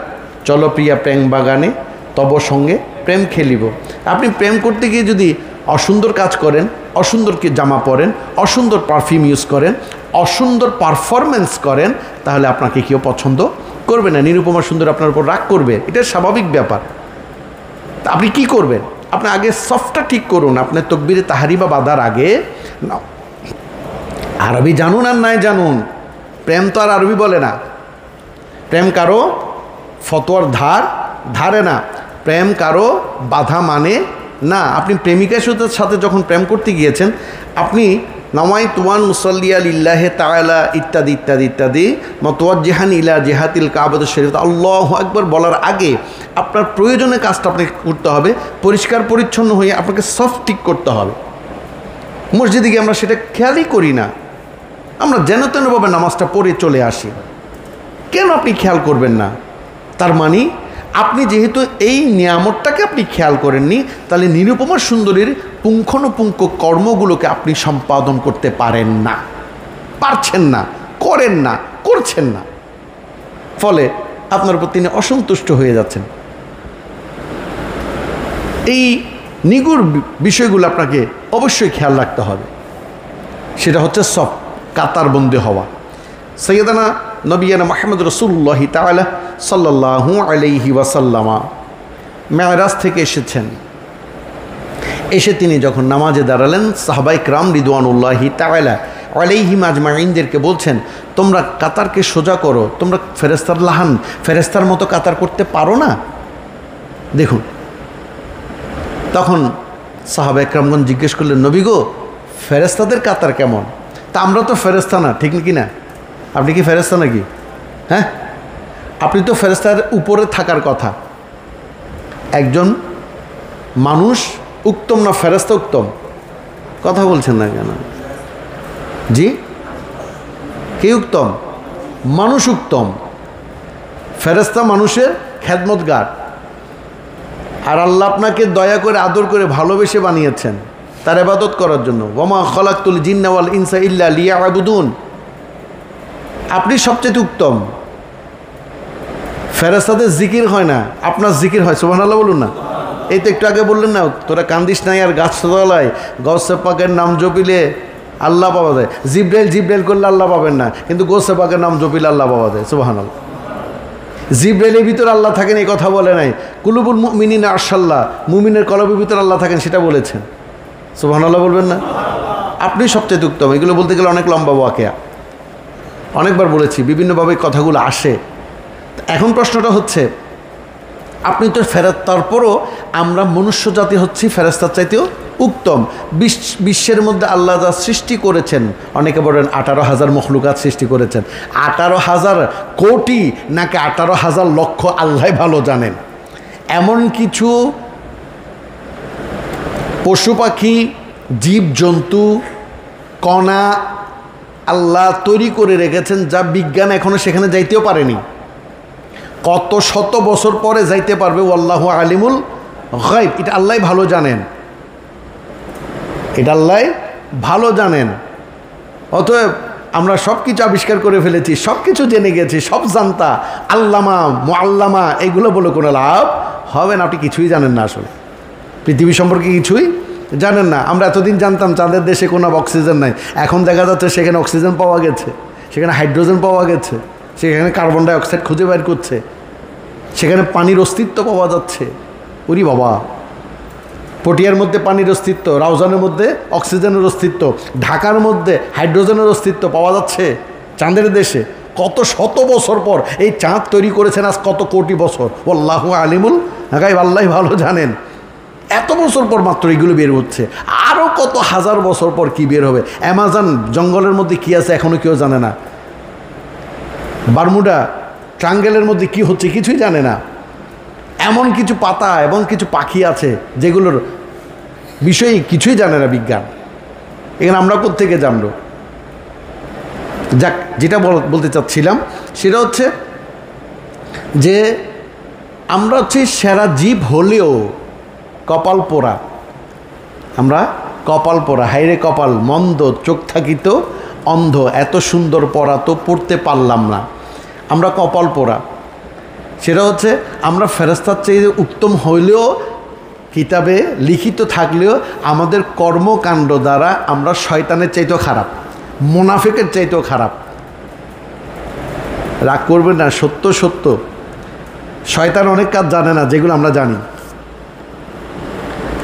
চলো প্রিয়া প্রেম বাগানে, তব সঙ্গে প্রেম খেলিব। আপনি প্রেম করতে গিয়ে যদি অসুন্দর কাজ করেন অসুন্দর জামা পরেন, অসুন্দর পারফিউম ইউজ করেন, অসুন্দর পারফরমেন্স করেন, তাহলে আপনাকে কেউ পছন্দ করবে না। নিরুপমা সুন্দর আপনার উপর রাগ করবে এটা স্বাভাবিক ব্যাপার। আপনি কি করবেন? আপনি আগে সফটটা ঠিক করুন আপনার তকবিরে তাহারি বা বাধার আগে। না আরবি জানুন আর নাই জানুন। প্রেম তো আর আরবি বলে না। প্রেম কারও ফতোয়ার ধার, ধারে না। প্রেম কারও বাধা মানে না, আপনি প্রেমিকার সাথে যখন প্রেম করতে গিয়েছেন, আপনি নামাই তুয়ান মুসল্লিয়া লিল্লাহে তালা ইত্যাদি ইত্যাদি ইত্যাদি মতোয়ার জেহান ইলা জেহাতিল কাবাদ শরীফ। আল্লাহ একবার বলার আগে আপনার প্রয়োজনে কাজটা আপনাকে করতে হবে, পরিষ্কার পরিচ্ছন্ন হয়ে আপনাকে সফট ঠিক করতে হবে। মসজিদে গিয়ে আমরা সেটা খেয়ালই করি না। আমরা যেন তেনভাবে নামাজটা পড়ে চলে আসি। কেন আপনি খেয়াল করবেন না? তার মানে আপনি যেহেতু এই নিয়ামতটাকে আপনি খেয়াল করেননি, তাহলে নিরুপমা সুন্দরীর পুঙ্খানুপুঙ্খ কর্মগুলোকে আপনি সম্পাদন করতে পারেন না। পারছেন না, করেন না, করছেন না। ফলে আপনার উপর তিনি অসন্তুষ্ট হয়ে যাচ্ছেন। এই নিগুর বিষয়গুলো আপনাকে অবশ্যই খেয়াল রাখতে হবে। সেটা হচ্ছে সব কাতারবন্দি হওয়া। সৈয়দানা নবিয়ানা মাহমুদ রসুল্লাহি তালা সাল্লাহু আলাইহি ওয়াসাল্লামা মেয়ারাজ থেকে এসেছেন। এসে তিনি যখন নামাজে দাঁড়ালেন সাহবাই ক্রাম রিদওয়ানুল্লাহি তালা আলাইহি মাজমাইনদেরকে বলছেন, তোমরা কাতারকে সোজা করো, তোমরা ফেরেস্তার লাহান ফেরেস্তার মতো কাতার করতে পারো না? দেখুন, তখন সাহাবা একরামগঞ্জ জিজ্ঞেস করলেন, নবী গো ফেরেস্তাদের কাতার কেমন? তা আমরা তো ফেরেস্তা না, ঠিক কি না? আপনি কি ফেরেস্তা নাকি? হ্যাঁ? আপনি তো ফেরেস্তার উপরে থাকার কথা। একজন মানুষ উত্তম না ফেরেস্তা উত্তম? কথা বলছেন না কেন? জি? কে উত্তম? মানুষ উত্তম। ফেরেস্তা মানুষের খেদমতগার। আর আল্লাহ আপনাকে দয়া করে, আদর করে ভালোবেসে বানিয়েছেন তার এবাদত করার জন্য। ওমা খলাকুল জিন্নাওয়াল ইনসা ইল্লা লিয়া আবুদুন আপনি সবচেয়ে উত্তম। ফেরেস্তাদের জিকির হয় না, আপনার জিকির হয় সুবাহ আল্লাহ বলুন না। এই তো একটু আগে বললেন না, তোরা কান্দিস নাই আর গাছ তলায় গৌসে পাকের নাম জপিলে আল্লাহ পাওয়া যায়। জিব্রাইল জিব্রাইল করলে আল্লাহ পাবেন না, কিন্তু গোসে পাকের নাম জপিলে আল্লাহ পাওয়া যায় সুবাহান আল্লাহ জিব্রাইলের ভিতরে আল্লাহ থাকেন, এই কথা বলে নাই। কুলুবুল মিনিন আরশাল্লাহ, মুমিনের কলবের ভিতরে আল্লাহ থাকেন, সেটা বলেছেন। সুবাহান আল্লাহ বলবেন না? আপনি সবচেয়ে উত্তম এগুলো বলতে গেলে অনেক লম্বা ওয়াকেয়া। অনেকবার বলেছি, বিভিন্নভাবে কথাগুলো আসে। এখন প্রশ্নটা হচ্ছে, আপনি তো ফেরত, তারপরও আমরা মনুষ্য জাতি হচ্ছি ফেরস্তার চাইতেও উত্তম। বিশ্ব- বিশ্বের মধ্যে আল্লাহ যা সৃষ্টি করেছেন, অনেকে বলেন আঠারো হাজার মখলুকাত সৃষ্টি করেছেন। আঠারো হাজার কোটি নাকি আঠারো হাজার লক্ষ আল্লাহ ভালো জানেন। এমন কিছু পশু পাখি জীব জন্তু কণা আল্লাহ তৈরি করে রেখেছেন যা বিজ্ঞান এখনও সেখানে যাইতেও পারেনি। কত শত বছর পরে যাইতে পারবে আল্লাহ আলিমুল গাইব এটা আল্লাহ ভালো জানেন। এটা আল্লাহ ভালো জানেন। অতএব আমরা সব কিছু আবিষ্কার করে ফেলেছি, সব কিছু জেনে গেছি, সব জানতা। আল্লামা মোয়াল্লামা এগুলো বলে কোনো লাভ হবে না। আপনি কিছুই জানেন না আসলে। পৃথিবী সম্পর্কে কিছুই জানেন না। আমরা এতদিন জানতাম চাঁদের দেশে কোনো অক্সিজেন নাই। এখন দেখা যাচ্ছে সেখানে অক্সিজেন পাওয়া গেছে, সেখানে হাইড্রোজেন পাওয়া গেছে। সেখানে কার্বন ডাই অক্সাইড খুঁজে বের করছে। সেখানে পানির অস্তিত্ব পাওয়া যাচ্ছে। ওরি বাবা। পটিয়ার মধ্যে পানির অস্তিত্ব, রাউজানের মধ্যে অক্সিজেনের অস্তিত্ব, ঢাকার মধ্যে হাইড্রোজেনের অস্তিত্ব পাওয়া যাচ্ছে চাঁদের দেশে। কত শত বছর পর এই চাঁদ তৈরি করেছেন আজ কত কোটি বছর। আল্লাহ আলিমুল হাগাই আল্লাহ ভালো জানেন। এত বছর পর মাত্র এগুলো বের হচ্ছে। আরও কত হাজার বছর পর কি বের হবে? অ্যামাজন জঙ্গলের মধ্যে কি আছে এখনও কেউ জানে না। বারমুডা ট্রাঙ্গেলের মধ্যে কি হচ্ছে কিছুই জানে না। এমন কিছু পাতা এবং কিছু পাখি আছে যেগুলোর বিষয়ে কিছুই জানে না বিজ্ঞান। এখানে আমরা থেকে জানব? যাক, যেটা বলতে চাচ্ছিলাম সেটা হচ্ছে যে আমরা হচ্ছে সেরা জীব হলেও কপাল পোড়া। আমরা কপাল পোড়া, হাইরে কপাল, মন্দ, চোখ থাকিত অন্ধ, এত সুন্দর পড়া তো পড়তে পারলাম না। আমরা কপাল পোড়া। সেটা হচ্ছে আমরা ফেরস্তার চেয়ে উত্তম হইলেও, কিতাবে লিখিত থাকলেও আমাদের কর্মকাণ্ড দ্বারা আমরা শয়তানের চাইতেও খারাপ, মোনাফিকের চাইতেও খারাপ। রাগ করবেন না, সত্য সত্য। শয়তান অনেক কাজ জানে না, যেগুলো আমরা জানি।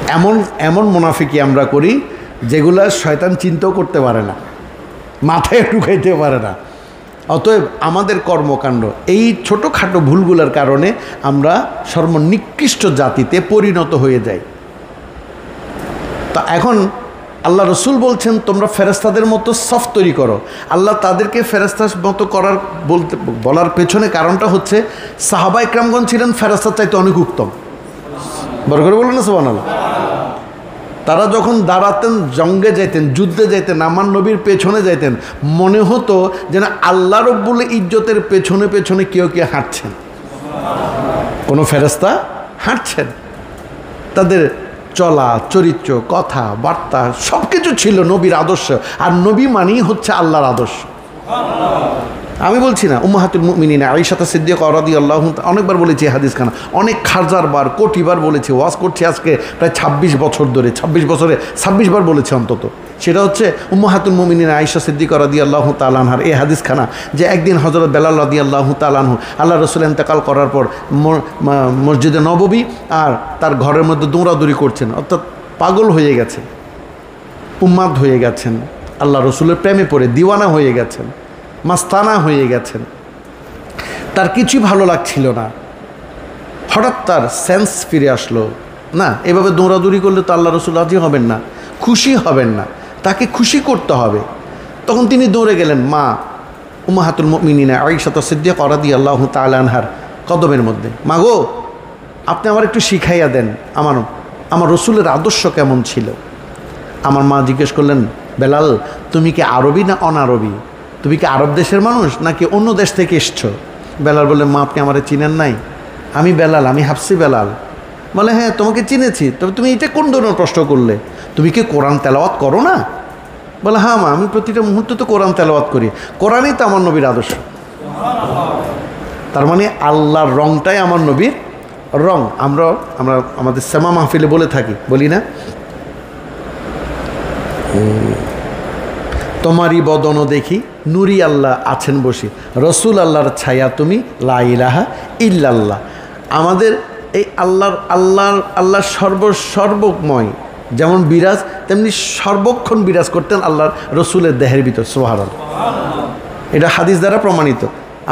এমন এমন মুনাফিকি আমরা করি, যেগুলো শয়তান চিন্তাও করতে পারে না। মাথায় ঢুকাইতে পারে না। অতএব আমাদের কর্মকাণ্ড, এই ছোটোখাটো ভুলগুলোর কারণে আমরা সর্বনিকৃষ্ট জাতিতে পরিণত হয়ে যাই। তা এখন আল্লাহ রসুল বলছেন, তোমরা ফেরেস্তাদের মতো সফ তৈরি করো। আল্লাহ তাদেরকে ফেরেস্তার মতো করার বলতে, বলার পেছনে কারণটা হচ্ছে সাহাবা ইকরামগঞ্জ ছিলেন ফেরেস্তার চাইতে অনেক উত্তম। বড় করে বলুন না সোবান আল্লাহ তারা যখন দাঁড়াতেন, জঙ্গে যাইতেন, যুদ্ধে যাইতেন, আমার নবীর পেছনে যাইতেন, মনে হতো যেন আল্লাহ রব্বুল ইজ্জতের পেছনে পেছনে কেউ কেউ হাঁটছেন। কোনো ফেরেস্তা হাঁটছেন। তাদের চলা, চরিত্র, কথা, বার্তা সব কিছু ছিল নবীর আদর্শ। আর নবী মানেই হচ্ছে আল্লাহর আদর্শ। আমি বলছি না, উম্মাহাতুল মুমিনিনা আইসাতা সিদ্দিক রাদি আল্লাহ অনেকবার বলেছি হাদিস খানা অনেক হাজার বার, কোটিবার বলেছি, ওয়াজ করছি আজকে প্রায় ২৬ বছর ধরে ২৬ বছরে ২৬ বার বলেছি অন্তত। সেটা হচ্ছে উম্মাহাতুল মুমিনিনা আইসা সিদ্দিক রাদি আল্লাহ তালানহার এই হাদিস খানা যে একদিন হজরত বেলাল রাদি আল্লাহ তালানহু আল্লাহ রসুল এন্তেকাল করার পর মসজিদে নববী আর তার ঘরের মধ্যে দৌড়াদৌড়ি করছেন। অর্থাৎ পাগল হয়ে গেছেন, উম্মাদ হয়ে গেছেন, আল্লাহ রসুলের প্রেমে পড়ে, দিওয়ানা হয়ে গেছেন। মাস্তানা হয়ে গেছেন। তার কিছুই ভালো লাগছিল না। হঠাৎ তার সেন্স ফিরে আসলো। না, এভাবে দৌড়াদৌড়ি করলে তো আল্লাহ রসুল রাজি হবেন না, খুশি হবেন না, তাকে খুশি করতে হবে। তখন তিনি দৌড়ে গেলেন, মা উমাহাতুল মিনিনা আইসাত সিদ্দিক অরাদি আল্লাহ তালানহার কদমের মধ্যে। মা গো, আপনি আমার একটু শিখাইয়া দেন, আমার আমার রসুলের আদর্শ কেমন ছিল? আমার মা জিজ্ঞেস করলেন, বেলাল, তুমি কি আরবি না অনারবি? তুমি কি আরব দেশের মানুষ নাকি অন্য দেশ থেকে এসছো? বেলাল বললেন মা, আপনি আমার চিনেন নাই। আমি বেলাল, আমি হাফসি বেলাল। বলে হ্যাঁ তোমাকে চিনেছি। তবে তুমি এটা কোন ধরনের প্রশ্ন করলে? তুমি কি কোরআন তেলাওয়াত করো না? বলে হ্যাঁ মা, আমি প্রতিটা মুহূর্তে তো কোরআন তেলাওয়াত করি। কোরআনই তো আমার নবীর আদর্শ। তার মানে আল্লাহর রংটাই আমার নবীর রং। আমরা আমরা আমাদের শ্যামা মাহফিলে বলে থাকি, বলি না? তোমারই বদন দেখি নুরি আল্লাহ আছেন বসে। রসুল আল্লাহর ছায়া তুমি লা ইলাহা ইল্লাল্লাহ। আমাদের এই আল্লাহর আল্লাহর আল্লাহ সর্ব, সর্বময় যেমন বিরাজ, তেমনি সর্বক্ষণ বিরাজ করতেন আল্লাহর রসুলের দেহের ভিতর সোহার এটা হাদিস দ্বারা প্রমাণিত।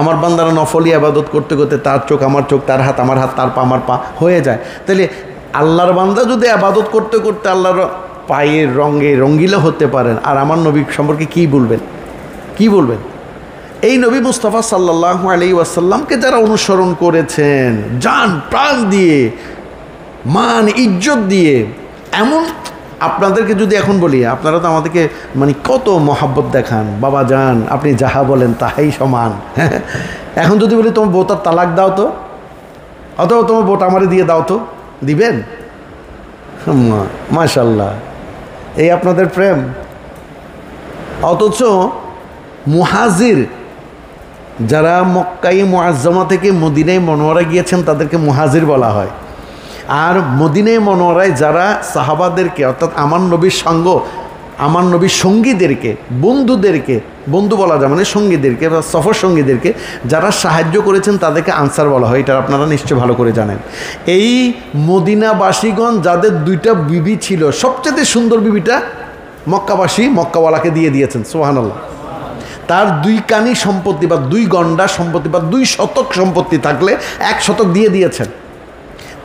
আমার বান্দারা নফলি আবাদত করতে করতে তার চোখ আমার চোখ, তার হাত আমার হাত, তার পা আমার পা হয়ে যায়। তাহলে আল্লাহর বান্দা যদি আবাদত করতে করতে আল্লাহর পায়ের রঙে রঙ্গিলা হতে পারেন, আর আমার নবী সম্পর্কে কি বলবেন? কি বলবেন? এই নবী মুস্তফা সাল্লাহ আলি ওয়াসাল্লামকে যারা অনুসরণ করেছেন যান প্রাণ দিয়ে, মান, ইজ্জত দিয়ে, এমন আপনাদেরকে যদি এখন বলি, আপনারা তো আমাদেরকে মানে কত মহাব্বত দেখান। বাবা যান আপনি যাহা বলেন তাহাই সমান। (laughs) এখন যদি বলি, তোমার বউটার তালাক দাও তো, অথবা তোমার বউটা আমারে দিয়ে দাও তো, দিবেন? মাশাল্লাহ এই আপনাদের প্রেম। অথচ মুহাজির, যারা মক্কাই মুআজ্জমা থেকে মদিনায় মনোয়ারা গিয়েছেন, তাদেরকে মুহাজির বলা হয়। আর মদিনায় মনোয়ারায় যারা সাহাবাদেরকে, অর্থাৎ আমার নবীর সঙ্গ, আমার নবীর সঙ্গীদেরকে, বন্ধুদেরকে, বন্ধু বলা যায় মানে সঙ্গীদেরকে, বা সফর সঙ্গীদেরকে, যারা সাহায্য করেছেন, তাদেরকে আনসার বলা হয়। এটা আপনারা নিশ্চয় ভালো করে জানেন। এই মদিনাবাসীগণ, যাদের দুইটা বিবি ছিল, সবচেয়ে সুন্দর বিবিটা মক্কাবাসী মক্কাওয়ালাকে দিয়ে দিয়েছেন সোহানাল্লাহ তার দুই কানি সম্পত্তি বা দুই গন্ডা সম্পত্তি বা দুই শতক সম্পত্তি থাকলে এক শতক দিয়ে দিয়েছেন।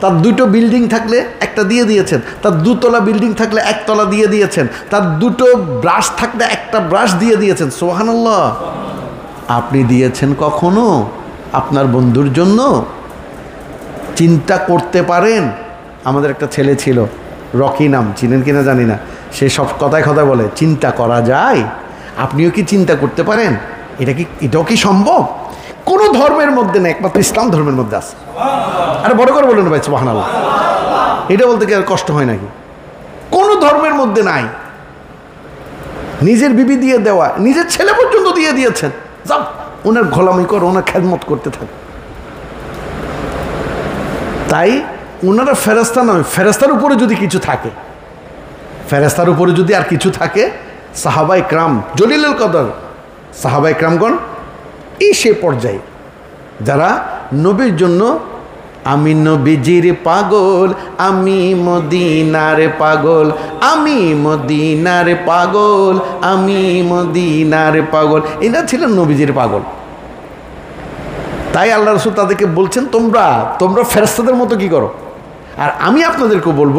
তার দুটো বিল্ডিং থাকলে একটা দিয়ে দিয়েছেন। তার দুতলা বিল্ডিং থাকলে একতলা দিয়ে দিয়েছেন। তার দুটো ব্রাশ থাকলে একটা ব্রাশ দিয়ে দিয়েছেন। সোহানাল্লাহ আপনি দিয়েছেন কখনো? আপনার বন্ধুর জন্য? চিন্তা করতে পারেন। আমাদের একটা ছেলে ছিল, রকি নাম, চিনেন কিনা জানি না। সে সব কথায় কথায় বলে, চিন্তা করা যায়? আপনিও কি চিন্তা করতে পারেন? এটা কি এটাও কি সম্ভব? কোনো ধর্মের মধ্যে না একমাত্র ইসলাম ধর্মের মধ্যে আছে। আরে বড় করে বলুন ভাই আল্লাহ এটা বলতে কি আর কষ্ট হয় নাকি? কোনো ধর্মের মধ্যে নাই। নিজের বিবি দিয়ে দেওয়া, নিজের ছেলে পর্যন্ত দিয়ে দিয়েছেন। যাও, ওনার ঘোলামি করো, ওনার খেদমত করতে থাকে। তাই ওনারা ফেরাস্তা নয় ফেরাস্তার উপরে যদি কিছু থাকে ফেরাস্তার উপরে যদি আর কিছু থাকে সাহাবাই ক্রাম, জলিলুল কদর, সাহাবাই ক্রামগণ এই সে পর্যায়ে, যারা নবীর জন্য, আমি নবীজির পাগল, আমি মদিনার পাগল, আমি মদিনার পাগল, আমি মদিনার পাগল, এরা ছিলেন নবীজির পাগল। তাই আল্লাহ রসুল তাদেরকে বলছেন, তোমরা তোমরা ফেরেস্তাদের মতো কি করো? আর আমি আপনাদেরকে বলব,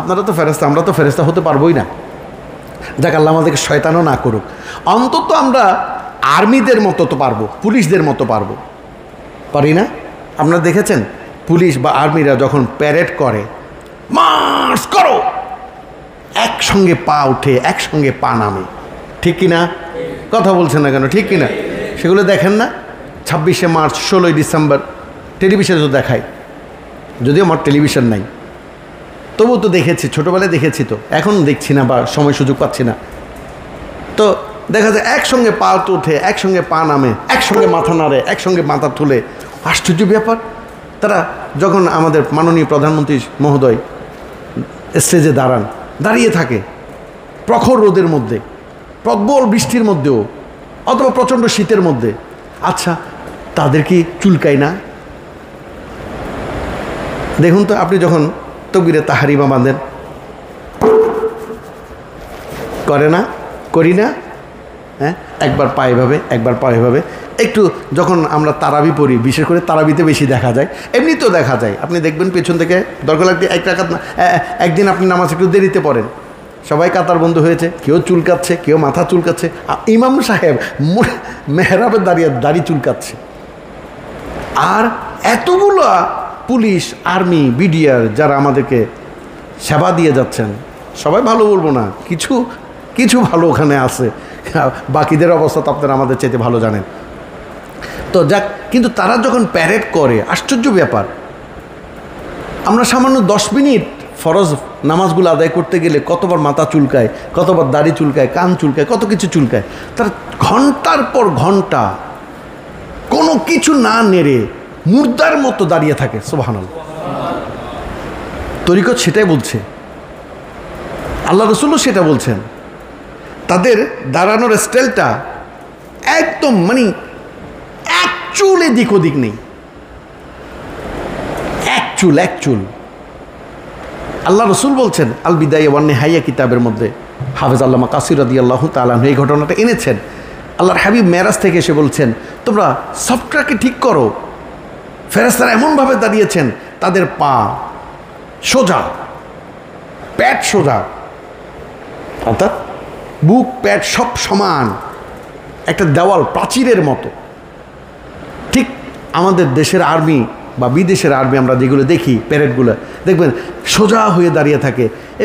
আপনারা তো ফেরেস্তা আমরা তো ফেরেস্তা হতে পারবোই না। যাক আল্লাহ আমাদেরকে শয়তানও না করুক। অন্তত আমরা আর্মিদের মতো তো পারব, পুলিশদের মতো পারব। পারি না? আপনারা দেখেছেন? পুলিশ বা আর্মিরা যখন প্যারেড করে মার্চ করো! একসঙ্গে পা উঠে, একসঙ্গে পা নামে। ঠিক কি না কথা বলছেন না কেন? ঠিক কি না সেগুলো দেখেন না? ছাব্বিশে মার্চ, ষোলোই ডিসেম্বর, টেলিভিশনে তো দেখায়। যদিও আমার টেলিভিশন নাই। তবু তো দেখেছি, ছোটোবেলায় দেখেছি তো। এখন দেখছি না বা সময় সুযোগ পাচ্ছি না। তো দেখা যায় একসঙ্গে পা উঠে একসঙ্গে পা নামে, একসঙ্গে মাথা নাড়ে, একসঙ্গে মাথা তুলে। আশ্চর্য ব্যাপার। তারা যখন আমাদের মাননীয় প্রধানমন্ত্রী মহোদয় স্টেজে দাঁড়ান, দাঁড়িয়ে থাকে, প্রখর রোদের মধ্যে, প্রবল বৃষ্টির মধ্যেও, অথবা প্রচণ্ড শীতের মধ্যে আচ্ছা তাদের কি চুলকায় না? দেখুন তো, আপনি যখন তকবিরে তাহারিমা বাঁধেন করে না? করি না? হ্যাঁ? একবার পায়ে ভাবে একবার পায়ে ভাবে একটু যখন আমরা তারাবি পড়ি, বিশেষ করে তারাবিতে বেশি দেখা যায়, এমনিতেও দেখা যায়। আপনি দেখবেন পেছন থেকে দরকার লাগবে এক রাখাত না একদিন আপনি নামাজ একটু দেরিতে পড়েন। সবাই কাতার বন্ধ হয়েছে, কেউ চুলকাচ্ছে কেউ মাথা চুলকাচ্ছে ইমাম সাহেব মু- মেহরাবে দাঁড়িয়ে দাড়ি চুলকাচ্ছে আর এতগুলো পুলিশ, আর্মি, বিডিআর যারা আমাদেরকে সেবা দিয়ে যাচ্ছেন, সবাই ভালো বলব না, কিছু কিছু ভালো ওখানে আছে। বাকিদের অবস্থা তো আপনারা আমাদের চাইতে ভালো জানেন। তো যাক, কিন্তু তারা যখন প্যারেড করে, আশ্চর্য ব্যাপার। আমরা সামান্য দশ মিনিট ফরজ নামাজগুলো আদায় করতে গেলে কতবার মাথা চুলকায়, কতবার দাড়ি চুলকায়, কান চুলকায়, কত কিছু চুলকায়, তার ঘণ্টার পর ঘণ্টা কোনো কিছু না নেড়ে মুর্দার মতো দাঁড়িয়ে থাকে সোবাহানাল তরিকত সেটাই বলছে। আল্লাহ রসুলও সেটা বলছেন। তাদের দাঁড়ানোর স্টাইলটা একদম মানে এক চুল এদিক ওদিক নেই। এক চুল এক চুল। আল্লাহ রসুল বলছেন, আল বিদায় ওয়ান্নে হাইয়া কিতাবের মধ্যে হাফেজ আল্লামা কাসির আদি আল্লাহ তালাহ এই ঘটনাটা এনেছেন। আল্লাহর হাবিব মেরাজ থেকে এসে বলছেন, তোমরা সফটওয়্যারকে ঠিক করো ফেরেস্তারা এমনভাবে দাঁড়িয়েছেন, তাদের পা সোজা প্যাট সোজা। অর্থাৎ বুক প্যাট সব সমান, একটা দেওয়াল প্রাচীরের মতো। ঠিক আমাদের দেশের আর্মি বা বিদেশের আর্মি আমরা যেগুলো দেখি, প্যারেডগুলো, দেখবেন, সোজা হয়ে দাঁড়িয়ে থাকে। এ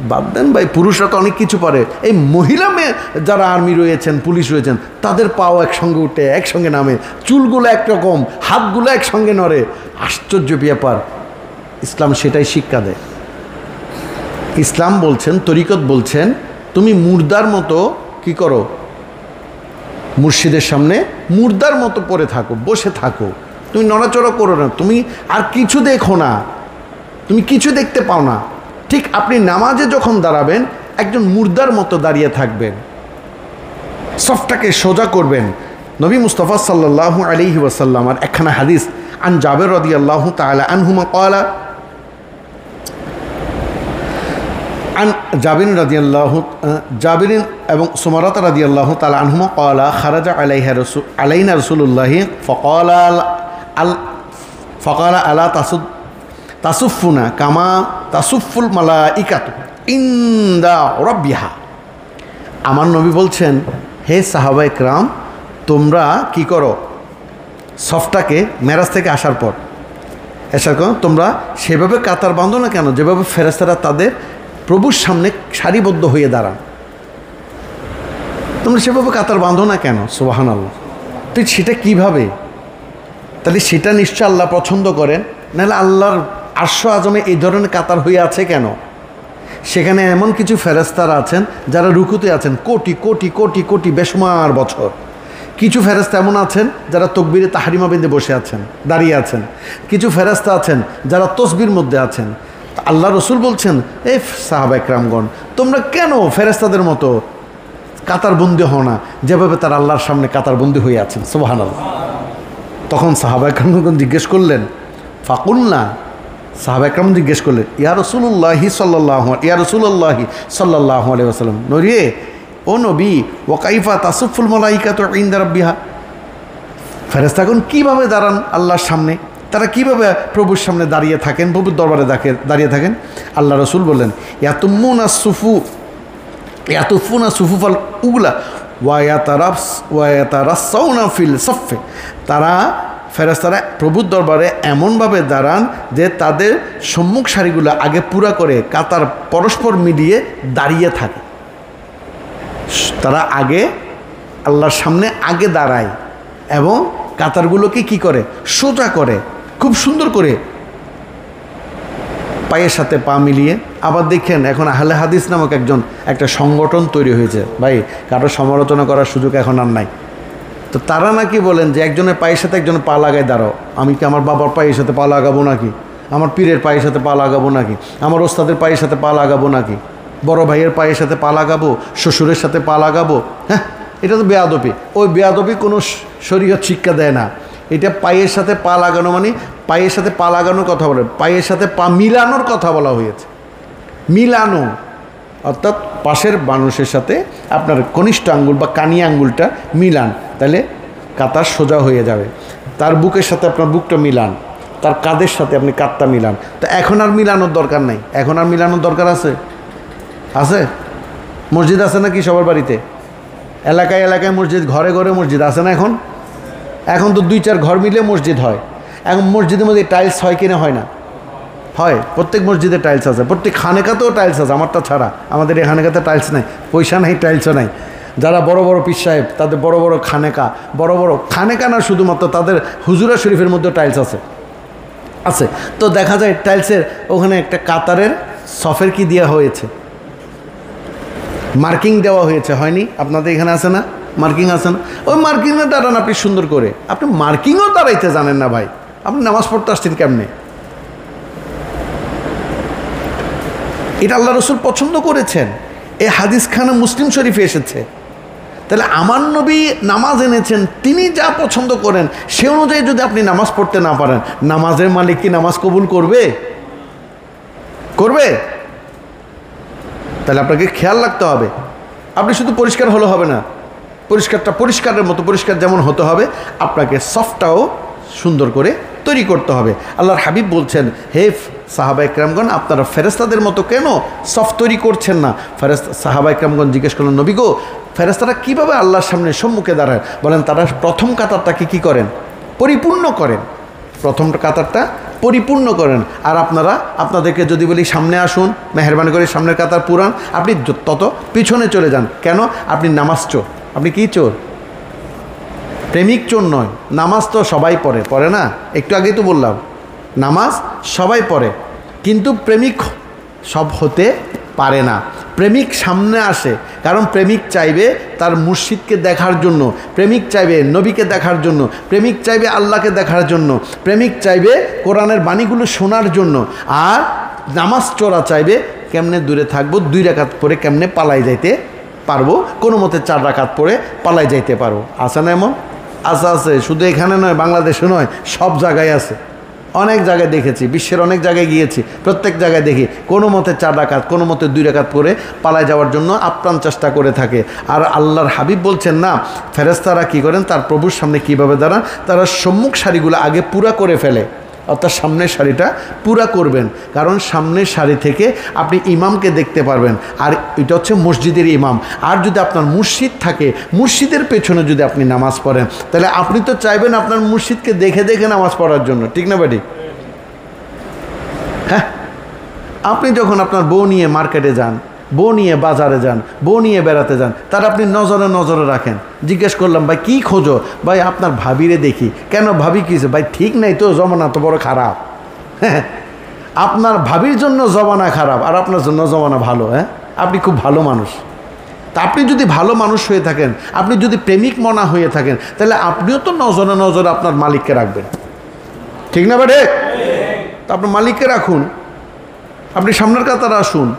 বাদ দেন ভাই, পুরুষরা তো অনেক কিছু পারে। এই মহিলা মেয়ে যারা আর্মি রয়েছেন পুলিশ রয়েছেন, তাদের পাও একসঙ্গে উঠে, একসঙ্গে নামে। চুলগুলো একরকম, হাতগুলো একসঙ্গে নড়ে। আশ্চর্য ব্যাপার। ইসলাম সেটাই শিক্ষা দেয়। ইসলাম বলছেন, তরিকত বলছেন, তুমি মুর্দার মতো কি করো? মুর্শিদের সামনে মুর্দার মতো পড়ে থাকো, বসে থাকো। তুমি নড়াচড়া করো না। তুমি আর কিছু দেখো না। তুমি কিছু দেখতে পাও না। ঠিক আপনি নামাজে যখন দাঁড়াবেন, একজন মুর্দার মতো দাঁড়িয়ে থাকবেন। সফটাকে সোজা করবেন। নবী মুস্তফা সাল্লাহ আলিহি ওয়াসাল্লাম, আর একখানা হাদিস, আন জাবের রদি আল্লাহ তালা আনহুমা কয়লা আন জাবিন রাদিয়াল্লাহ জাবিরিন এবং সুমারত রাদিয়াল্লাহ তালা আনহুমা কলা খারাজা আলাইহা রসুল আলাইনা রসুল্লাহি ফকল আল, ফকল আলা তাসুদ তাসুফুনা কামা তাসুফুল মালা ইকাত ইন্দা রব্বিহা। আমার নবী বলছেন, হে সাহাবা ইকরাম তোমরা কি করো? সফটাকে মেরাজ থেকে আসার পর। এসার করো তোমরা সেভাবে কাতার বাঁধো না কেন? যেভাবে ফেরেস্তারা তাদের প্রভুর সামনে সারিবদ্ধ হয়ে দাঁড়ান। তোমরা সেভাবে কাতার বাঁধো না কেন? সোবাহান আল্লাহ তুই সেটা কীভাবে? তাহলে সেটা নিশ্চয় আল্লাহ পছন্দ করেন, নাহলে আল্লাহর আশ্ব আজমে এই ধরনের কাতার হয়ে আছে কেন? সেখানে এমন কিছু ফেরেস্তার আছেন যারা রুকুতে আছেন। কোটি কোটি কোটি কোটি বেসমার বছর। কিছু ফেরেস্তা এমন আছেন যারা তকবিরে তাহারিমা বেঁধে বসে আছেন, দাঁড়িয়ে আছেন। কিছু ফেরেস্তা আছেন যারা তসবির মধ্যে আছেন। আল্লাহ রসুল বলছেন, এ সাহাবা একরামগণ, তোমরা কেন ফেরেস্তাদের মতো কাতারবন্দি হও না? যেভাবে তার আল্লাহর সামনে কাতারবন্দি হয়ে আছেন। সোহান আল্লাহ তখন সাহাবা একরামগণ জিজ্ঞেস করলেন ফাকুল্লা একরাম জিজ্ঞেস করলেন ইয়া রসুল্লাহি সাল্লাহ ইয়া রসুল্লাহি সাল্লাহ আলিয়া নরিয়ে, ও নবী ও কাইফা তাসুফুল মলাইকা তো ইন্দার বিহা ফেরেস্তাগণ কীভাবে দাঁড়ান আল্লাহর সামনে? তারা কীভাবে প্রভুর সামনে দাঁড়িয়ে থাকেন, প্রভুর দরবারে দেখে, দাঁড়িয়ে থাকেন? আল্লাহ রসুল বললেন, ইয়াতুম্মুনা সুফু, ইয়াতুফুনা সুফুফাল উগলা ওয়ায়াতারাস ওয়ায়াতারাসৌনা ফিল সফে তারা ফেরেস্তারা প্রভুর দরবারে এমনভাবে দাঁড়ান যে তাদের সম্মুখ সারিগুলো আগে পুরা করে কাতার পরস্পর মিলিয়ে দাঁড়িয়ে থাকে। তারা আগে আল্লাহর সামনে আগে দাঁড়ায় এবং কাতারগুলোকে কি করে? সোজা করে, খুব সুন্দর করে পায়ের সাথে পা মিলিয়ে। আবার দেখেন, এখন আহলে হাদিস নামক একজন, একটা সংগঠন তৈরি হয়েছে। ভাই, কারও সমালোচনা করার সুযোগ এখন আর নাই। তো তারা নাকি বলেন যে একজনের পায়ের সাথে একজনের পা লাগায়, দাঁড়াও, আমি কি আমার বাবার পায়ের সাথে পা লাগাবো নাকি? আমার পীরের পায়ের সাথে পা লাগাবো নাকি? আমার ওস্তাদের পায়ের সাথে পা লাগাবো নাকি? বড় ভাইয়ের পায়ের সাথে পা লাগাবো? শ্বশুরের সাথে পা লাগাবো? হ্যাঁ এটা তো বেয়াদপি ওই বেয়াদপি কোনো শরীয়ত শিক্ষা দেয় না। এটা পায়ের সাথে পা লাগানো মানে পায়ের সাথে পা লাগানোর কথা বলে, পায়ের সাথে পা মিলানোর কথা বলা হয়েছে। মিলানো। অর্থাৎ পাশের মানুষের সাথে আপনার কনিষ্ঠ আঙ্গুল বা কানি আঙ্গুলটা মিলান, তাহলে কাতার সোজা হয়ে যাবে। তার বুকের সাথে আপনার বুকটা মিলান, তার কাদের সাথে আপনি কাতটা মিলান। তো এখন আর মিলানোর দরকার নাই। এখন আর মিলানোর দরকার আছে? আছে? মসজিদ আছে নাকি সবার বাড়িতে? এলাকায় এলাকায় মসজিদ, ঘরে ঘরে মসজিদ আছে না এখন? এখন তো দুই চার ঘর মিলে মসজিদ হয়। এখন মসজিদের মধ্যে টাইলস হয় কিনা হয় না। হয়, প্রত্যেক মসজিদে টাইলস আছে, প্রত্যেক খানেকাতেও টাইলস আছে, আমারটা ছাড়া। আমাদের এই খানেকাতে টাইলস নাই, পয়সা নাই টাইলসও নাই। যারা বড় বড় পীর সাহেব, তাদের বড় বড় খানেকা, বড় বড় খানেকা না শুধুমাত্র, তাদের হুজুরা শরীফের মধ্যে টাইলস আছে। আছে। তো দেখা যায় টাইলসের ওখানে একটা কাতারের সফের কি দেওয়া হয়েছে? মার্কিং দেওয়া হয়েছে, হয়নি? আপনাদের এখানে আছে না? মার্কিং আছে না? ওই মার্কিংয়ে দাঁড়ান আপনি সুন্দর করে। আপনি মার্কিংও দাঁড়াইতে জানেন না ভাই। আপনি নামাজ পড়তে আসছেন কেমনে? এটা আল্লাহ রসুল পছন্দ করেছেন। এই হাদিস খানা মুসলিম শরীফে এসেছে। তাহলে আমার নবী নামাজ এনেছেন, তিনি যা পছন্দ করেন, সে অনুযায়ী যদি আপনি নামাজ পড়তে না পারেন, নামাজের মালিক কি নামাজ কবুল করবে? করবে? তাহলে আপনাকে খেয়াল রাখতে হবে। আপনি শুধু পরিষ্কার হলে হবে না, পরিষ্কারটা পরিষ্কারের মতো, পরিষ্কার যেমন হতে হবে, আপনাকে সফটটাও সুন্দর করে তৈরি করতে হবে। আল্লাহর হাবিব বলছেন, হে সাহাবা ইকরামগণ আপনারা ফেরেস্তাদের মতো কেন সফট তৈরি করছেন না? ফেরেস্তা সাহাবা ইকরামগণ জিজ্ঞেস করলেন, নবী গো ফেরেস্তারা কীভাবে আল্লাহর সামনে সম্মুখে দাঁড়ায়? বলেন, তারা প্রথম কাতারটাকে কি করেন? পরিপূর্ণ করেন। প্রথম কাতারটা পরিপূর্ণ করেন। আর আপনারা, আপনাদেরকে যদি বলি সামনে আসুন, মেহরবানি করে সামনের কাতার পুরান, আপনি তত পিছনে চলে যান। কেন? আপনি নামাজ চোর। আপনি কি চোর? প্রেমিক চোর নয়, নামাজ তো সবাই পড়ে পড়ে না? একটু আগেই তো বললাম, নামাজ সবাই পড়ে, কিন্তু প্রেমিক সব হতে পারে না। প্রেমিক সামনে আসে, কারণ প্রেমিক চাইবে তার মুর্শিদকে দেখার জন্য, প্রেমিক চাইবে নবীকে দেখার জন্য, প্রেমিক চাইবে আল্লাহকে দেখার জন্য, প্রেমিক চাইবে কোরআনের বাণীগুলো শোনার জন্য, আর নামাজ চোরা চাইবে কেমনে দূরে থাকব, দুই রাকাত পরে কেমনে পালাই যাইতে পারব, কোনো মতে চার রাকাত পরে পালাই যাইতে পারব। আছে না এমন? আছে আছে। শুধু এখানে নয় বাংলাদেশে নয়, সব জায়গায় আছে। অনেক জায়গায় দেখেছি, বিশ্বের অনেক জায়গায় গিয়েছি, প্রত্যেক জায়গায় দেখি। কোনো মতে চার ডাকাত কোনো মতে দুই ডাকাত করে পালায় যাওয়ার জন্য আপ্রাণ চেষ্টা করে থাকে। আর আল্লাহর হাবিব বলছেন না ফেরেস্তারা কি করেন, তার প্রভুর সামনে কীভাবে দাঁড়ান, তারা সম্মুখ সারিগুলো আগে পুরা করে ফেলে। অর্থাৎ সামনের শাড়িটা পুরা করবেন। কারণ সামনের শাড়ি থেকে আপনি ইমামকে দেখতে পারবেন। আর এটা হচ্ছে মসজিদের ইমাম। আর যদি আপনার মুর্শিদ থাকে, মুর্শিদের পেছনে যদি আপনি নামাজ পড়েন, তাহলে আপনি তো চাইবেন আপনার মুর্শিদকে দেখে দেখে নামাজ পড়ার জন্য। ঠিক না বাড়ি হ্যাঁ? আপনি যখন আপনার বউ নিয়ে মার্কেটে যান বউ নিয়ে বাজারে যান, বউ নিয়ে বেড়াতে যান, তার আপনি নজরে নজরে রাখেন। জিজ্ঞেস করলাম, ভাই, কী খোঁজো? ভাই, আপনার ভাবিরে দেখি। কেন, ভাবি কিছে ভাই, ঠিক নাই তো, জমানা তো বড় খারাপ। হ্যাঁ আপনার ভাবির জন্য জমানা খারাপ, আর আপনার জন্য জমানা ভালো হ্যাঁ? আপনি খুব ভালো মানুষ। তা আপনি যদি ভালো মানুষ হয়ে থাকেন, আপনি যদি প্রেমিক মনা হয়ে থাকেন, তাহলে আপনিও তো নজরে নজরে আপনার মালিককে রাখবেন। ঠিক না বাড়ে তা আপনার মালিককে রাখুন। আপনি সামনের কাতারে আসুন।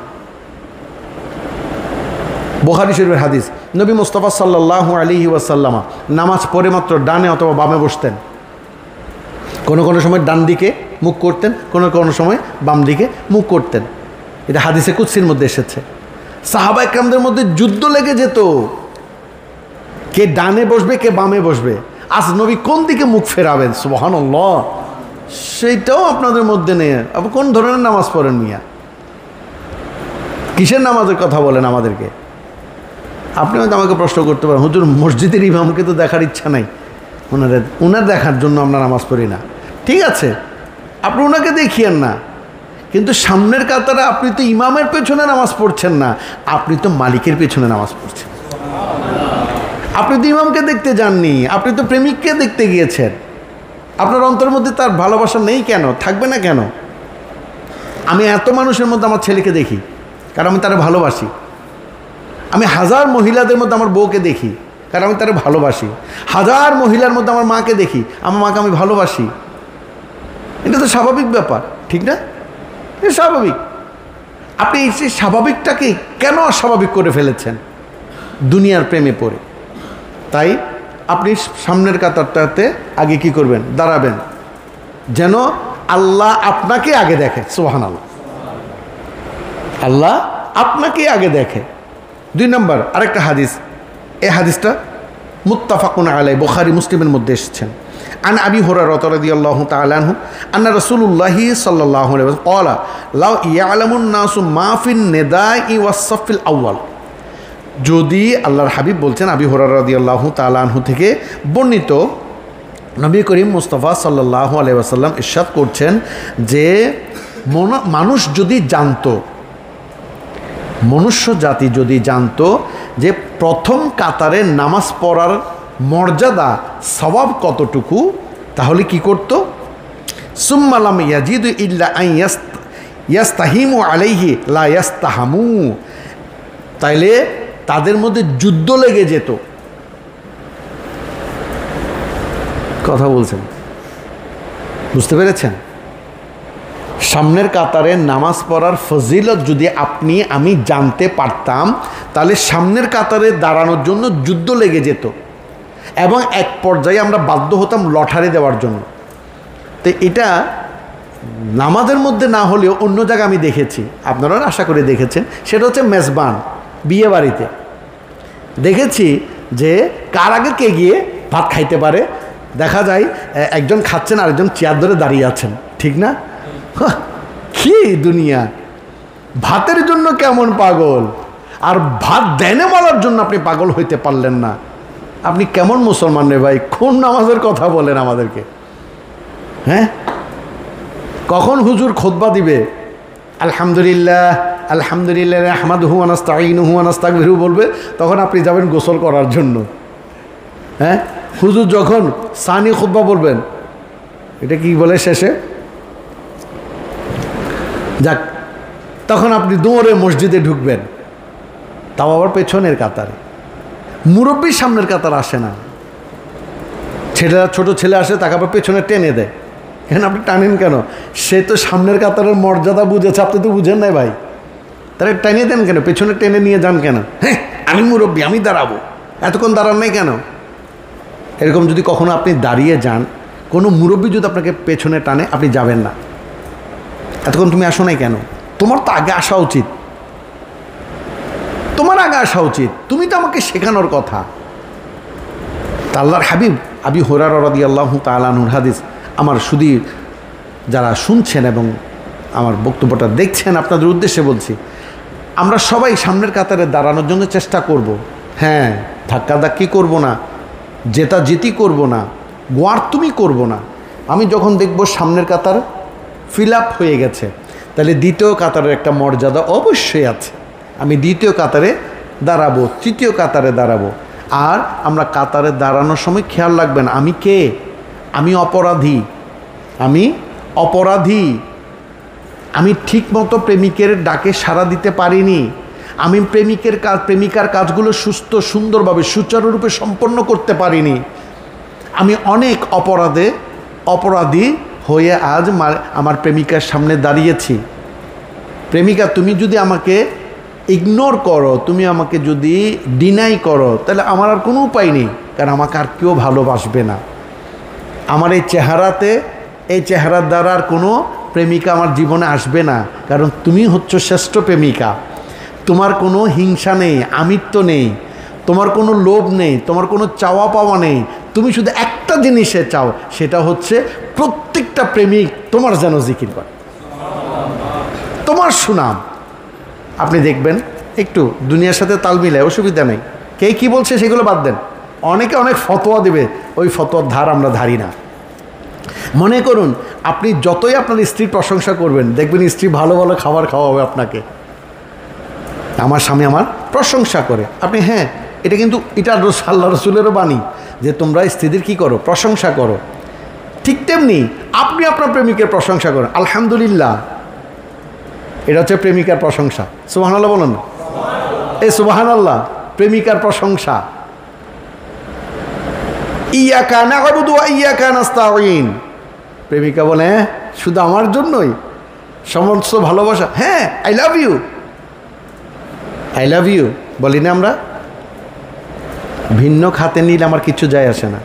বোহারি শরীফের হাদিস, নবী মুস্তফা সাল্লাহ আলী ওয়াসাল্লামা নামাজ পড়ে মাত্র ডানে অথবা বামে বসতেন। কোনো কোনো সময় ডান দিকে মুখ করতেন, কোনো কোনো সময় বাম দিকে মুখ করতেন। এটা হাদিসে কুৎসির মধ্যে এসেছে। সাহাবা একরামদের মধ্যে যুদ্ধ লেগে যেত। কে ডানে বসবে, কে বামে বসবে। আজ নবী কোন দিকে মুখ ফেরাবেন? সুবহান সেইটাও আপনাদের মধ্যে নেই। আপনি কোন ধরনের নামাজ পড়েন মিয়া? কিসের নামাজের কথা বলেন আমাদেরকে? আপনি হয়তো আমাকে প্রশ্ন করতে পারেন, হুজুর, মসজিদের ইমামকে তো দেখার ইচ্ছা নাই। ওনাদের ওনার দেখার জন্য আমরা নামাজ পড়ি না। ঠিক আছে, আপনি ওনাকে দেখিয়েন না, কিন্তু সামনের কাতারে আপনি তো ইমামের পেছনে নামাজ পড়ছেন না, আপনি তো মালিকের পেছনে নামাজ পড়ছেন। আপনি তো ইমামকে দেখতে যাননি, আপনি তো প্রেমিককে দেখতে গিয়েছেন। আপনার অন্তর মধ্যে তার ভালোবাসা নেই কেন? থাকবে না কেন? আমি এত মানুষের মধ্যে আমার ছেলেকে দেখি, কারণ আমি তারা ভালোবাসি। আমি হাজার মহিলাদের মধ্যে আমার বউকে দেখি, কারণ আমি তারা ভালোবাসি। হাজার মহিলার মধ্যে আমার মাকে দেখি, আমার মাকে আমি ভালোবাসি। এটা তো স্বাভাবিক ব্যাপার, ঠিক না? এটা স্বাভাবিক। আপনি এই সেই স্বাভাবিকটাকে কেন অস্বাভাবিক করে ফেলেছেন? দুনিয়ার প্রেমে পড়ে। তাই আপনি সামনের কাতারটাতে আগে কি করবেন? দাঁড়াবেন। যেন আল্লাহ আপনাকে আগে দেখে সোহান আল্লাহ আল্লাহ আপনাকে আগে দেখে। দুই নম্বর, আরেকটা হাদিস। এ হাদিসটা মুত্তাফাকুন আলাই বুখারি, মুসলিমের মধ্যে এসেছেন। আন আবি হুরা রতরদিয়াল্লাহ তালাহু আন্না রসুল্লাহি সাল্লাহ মাহফিন নেদাই ই যদি আল্লাহর হাবিব বলছেন, আবি হুরার রদিয়াল্লাহ তালাহু থেকে বর্ণিত নবী করিম মুস্তফা সাল্লাহ আলাইসাল্লাম ইরশাদ করছেন যে, মন- মানুষ যদি জানতো মনুষ্য জাতি যদি জানত যে প্রথম কাতারে নামাজ পড়ার মর্যাদা, স্বভাব কতটুকু, তাহলে কি করত? সুম্মালাম ইয়াজিদ ইল্লা ইয়াস্তাহিম ও আলাইহি লা তাইলে তাদের মধ্যে যুদ্ধ লেগে যেত। কথা বলছেন? বুঝতে পেরেছেন? সামনের কাতারে নামাজ পড়ার ফজিলত যদি আপনি, আমি জানতে পারতাম, তাহলে সামনের কাতারে দাঁড়ানোর জন্য যুদ্ধ লেগে যেত। এবং এক পর্যায়ে আমরা বাধ্য হতাম লটারি দেওয়ার জন্য। তো এটা নামাজের মধ্যে না হলেও অন্য জায়গায় আমি দেখেছি। আপনারা আশা করে দেখেছেন। সেটা হচ্ছে মেজবান, বিয়ে বাড়িতে। দেখেছি যে কার আগে কে গিয়ে ভাত খাইতে পারে। দেখা যায় একজন খাচ্ছেন, আরেকজন চেয়ার ধরে দাঁড়িয়ে আছেন। ঠিক না? কি দুনিয়া? ভাতের জন্য কেমন পাগল? আর ভাত দেনে বলার জন্য আপনি পাগল হইতে পারলেন না। আপনি কেমন মুসলমান রে ভাই? কোন নামাজের কথা বলেন আমাদেরকে। হ্যাঁ? কখন হুজুর খোদবা দিবে? আলহামদুলিল্লাহ আলহামদুলিল্লাহ আহমাদ হুয়ানাস্তাইন হুয়ানাস্তাকভিরু বলবে, তখন আপনি যাবেন গোসল করার জন্য। হ্যাঁ? হুজুর যখন সানি খুদ্া বলবেন, এটা কি বলে শেষে? যাক, তখন আপনি দৌড়ে মসজিদে ঢুকবেন। তাও আবার পেছনের কাতারে। মুরব্বীর সামনের কাতার আসে না। ছেলেরা, ছোট ছেলে আসে, তাকে আবার পেছনে টেনে দেয়। কেন আপনি টানেন কেন? সে তো সামনের কাতারের মর্যাদা বুঝেছে, আপনি তো বুঝেন নাই ভাই। তাহলে টেনে দেন কেন? পেছনে টেনে নিয়ে যান কেন? হ্যাঁ আমি মুরব্বী, আমি দাঁড়াবো। এতক্ষণ দাঁড়ান নাই কেন? এরকম যদি কখনো আপনি দাঁড়িয়ে যান, কোনো মুরব্বী যদি আপনাকে পেছনে টানে, আপনি যাবেন না। এতক্ষণ তুমি আসো নাই কেন? তোমার তো আগে আসা উচিত। তোমার আগে আসা উচিত। তুমি তো আমাকে শেখানোর কথা। তা আল্লাহর হাবিব আবি হোরার রদি আল্লাহ তালানুর হাদিস আমার শুধু যারা শুনছেন এবং আমার বক্তব্যটা দেখছেন, আপনাদের উদ্দেশ্যে বলছি, আমরা সবাই সামনের কাতারে দাঁড়ানোর জন্য চেষ্টা করব। হ্যাঁ ধাক্কা ধাক্কি করব না জেতা জেতি করব না, গোয়ার তুমি করব না। আমি যখন দেখব সামনের কাতার ফিল আপ হয়ে গেছে। তাহলে দ্বিতীয় কাতারের একটা মর্যাদা অবশ্যই আছে। আমি দ্বিতীয় কাতারে দাঁড়াবো, তৃতীয় কাতারে দাঁড়াবো। আর আমরা কাতারে দাঁড়ানোর সময় খেয়াল রাখবেন, আমি কে? আমি অপরাধী। আমি অপরাধী। আমি ঠিকমতো প্রেমিকের ডাকে সাড়া দিতে পারিনি। আমি প্রেমিকের কাজ প্রেমিকার কাজগুলো সুস্থ, সুন্দরভাবে, সুচারুরূপে সম্পন্ন করতে পারিনি। আমি অনেক অপরাধে, অপরাধী হয়ে আজ আমার প্রেমিকার সামনে দাঁড়িয়েছি। প্রেমিকা, তুমি যদি আমাকে ইগনোর করো, তুমি আমাকে যদি ডিনাই করো, তাহলে আমার আর কোনো উপায় নেই, কারণ আমাকে আর কেউ ভালোবাসবে না। আমার এই চেহারাতে, এই চেহারার দ্বারা আর কোনো প্রেমিকা আমার জীবনে আসবে না, কারণ তুমি হচ্ছ শ্রেষ্ঠ প্রেমিকা। তোমার কোনো হিংসা নেই, আমিত্ব নেই, তোমার কোনো লোভ নেই, তোমার কোনো চাওয়া পাওয়া নেই। তুমি শুধু একটা জিনিসে চাও, সেটা হচ্ছে প্রত্যেকটা প্রেমিক তোমার যেন জিকির করে। তোমার সুনাম। আপনি দেখবেন, একটু দুনিয়ার সাথে তাল মিলে অসুবিধা নেই। কে কি বলছে সেগুলো বাদ দেন। অনেকে অনেক ফতোয়া দেবে, ওই ফতোয়ার ধার আমরা ধারি না। মনে করুন, আপনি যতই আপনার স্ত্রীর প্রশংসা করবেন, দেখবেন স্ত্রী ভালো ভালো খাবার খাওয়াবে আপনাকে। আমার স্বামী আমার প্রশংসা করে। আপনি হ্যাঁ এটা কিন্তু এটা আল্লাহ রসুলেরও বাণী যে তোমরা স্ত্রীদের কি করো? প্রশংসা করো। ঠিক তেমনি আপনি আপনার প্রেমিকের প্রশংসা করেন। আলহামদুলিল্লাহ। এটা হচ্ছে প্রেমিকার প্রশংসা। সুবাহান আল্লাহ বলেন এ সুবাহান আল্লাহ প্রেমিকার প্রশংসা। ইয়া কানা আবুদু ইয়া কানাস্তাইন প্রেমিকা বলে হ্যাঁ শুধু আমার জন্যই? সমস্ত ভালোবাসা? হ্যাঁ I love you I love you বলি না আমরা? ভিন্ন খাতে নিলে আমার কিছু যায় আসে না।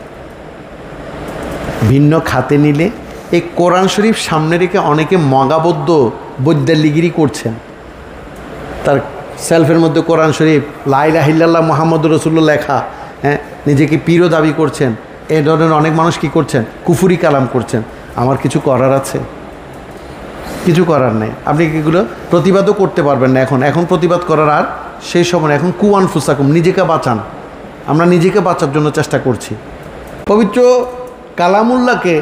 ভিন্ন খাতে নিলে এই কোরআন শরীফ সামনে রেখে অনেকে মগাবদ্ধ বৈদ্যালিগিরি করছেন। তার সেলফের মধ্যে কোরআন শরীফ লাইলাহিল্লাহ মোহাম্মদ রসুল্লাহ লেখা হ্যাঁ নিজেকে পীরও দাবি করছেন। এ ধরনের অনেক মানুষ কি করছেন? কুফুরি কালাম করছেন। আমার কিছু করার আছে। কিছু করার নেই। আপনি এগুলো প্রতিবাদও করতে পারবেন না এখন। এখন প্রতিবাদ করার আর সেই সময় এখন কুয়ান ফুসাকুম নিজেকে বাঁচান। আমরা নিজেকে বাঁচার জন্য চেষ্টা করছি। পবিত্র কালামুল্লাহকে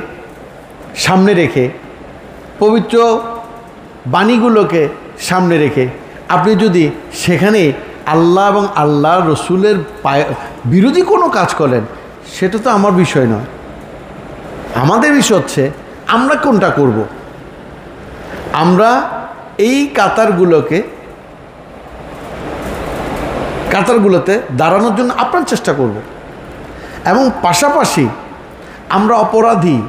সামনে রেখে, পবিত্র বাণীগুলোকে সামনে রেখে, আপনি যদি সেখানে আল্লাহ এবং আল্লাহ রসুলের বিরোধী কোনো কাজ করেন, সেটা তো আমার বিষয় নয় আমাদের বিষয় হচ্ছে, আমরা কোনটা করব। আমরা এই কাতারগুলোকে, কাতারগুলোতে দাঁড়ানোর জন্য আপনার চেষ্টা করব এবং পাশাপাশি আমরা অপরাধী।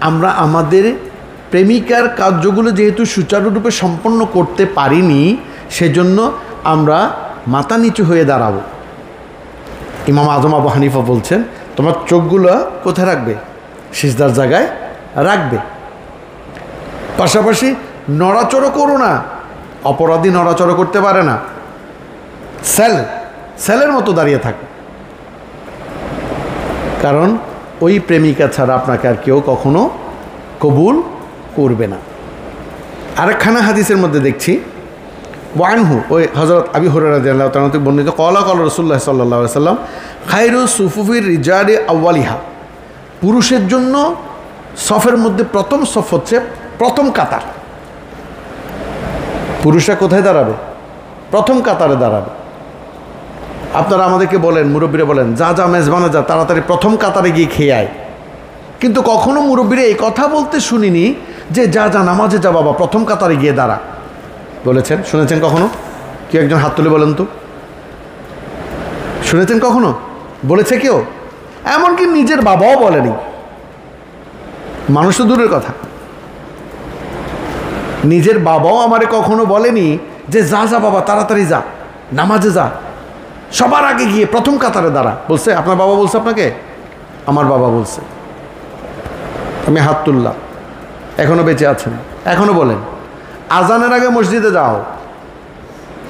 আমরা আমাদের প্রেমিকার কার্যগুলো যেহেতু সুচারুরূপে সম্পন্ন করতে পারিনি, সেজন্য আমরা মাথা নিচু হয়ে দাঁড়াবো। ইমাম আজম আবু হানিফা বলছেন, তোমার চোখগুলো কোথায় রাখবে? সিজদার জায়গায় রাখবে। পাশাপাশি নড়াচড়ো করো না, অপরাধী নড়াচড়ো করতে পারে না। সেল, সেলের মতো দাঁড়িয়ে থাকে। কারণ ওই প্রেমিকা ছাড়া আপনাকে আর কেউ কখনো কবুল করবে না। আরেকখানা হাদিসের মধ্যে দেখছি, ওয়ানহু, ওই হজরত আবি হরাল্লাহ তালতে বর্ণিত কলা কল রসুল্লাহ সাল্লাহ সাল্লাম খাইরু সুফুফির রিজারে আউ্বালিহা পুরুষের জন্য সফের মধ্যে প্রথম সফ হচ্ছে প্রথম কাতার। পুরুষরা কোথায় দাঁড়াবে? প্রথম কাতারে দাঁড়াবে। আপনারা আমাদেরকে বলেন, মুরব্বীরা বলেন, যা যা, মেজবানা যা, তাড়াতাড়ি প্রথম কাতারে গিয়ে খেয়ে আয়। কিন্তু কখনো মুরব্বীরা এই কথা বলতে শুনিনি যে, যা যা, নামাজে যা বাবা, প্রথম কাতারে গিয়ে দাঁড়া। বলেছেন? শুনেছেন কখনো? কি একজন হাত তুলে বলেন তো? শুনেছেন কখনো? বলেছে কেউ? এমনকি নিজের বাবাও বলেনি। মানুষ তো দূরের কথা। নিজের বাবাও আমারে কখনো বলেনি যে, যা যা, বাবা, তাড়াতাড়ি যা, নামাজে যা। সবার আগে গিয়ে প্রথম কাতারে দাঁড়া। বলছে, আপনার বাবা বলছে আপনাকে? আমার বাবা বলছে। আমি হাত তুললাম। এখনও বেঁচে আছেন। এখনও বলেন, আজানের আগে মসজিদে যাও।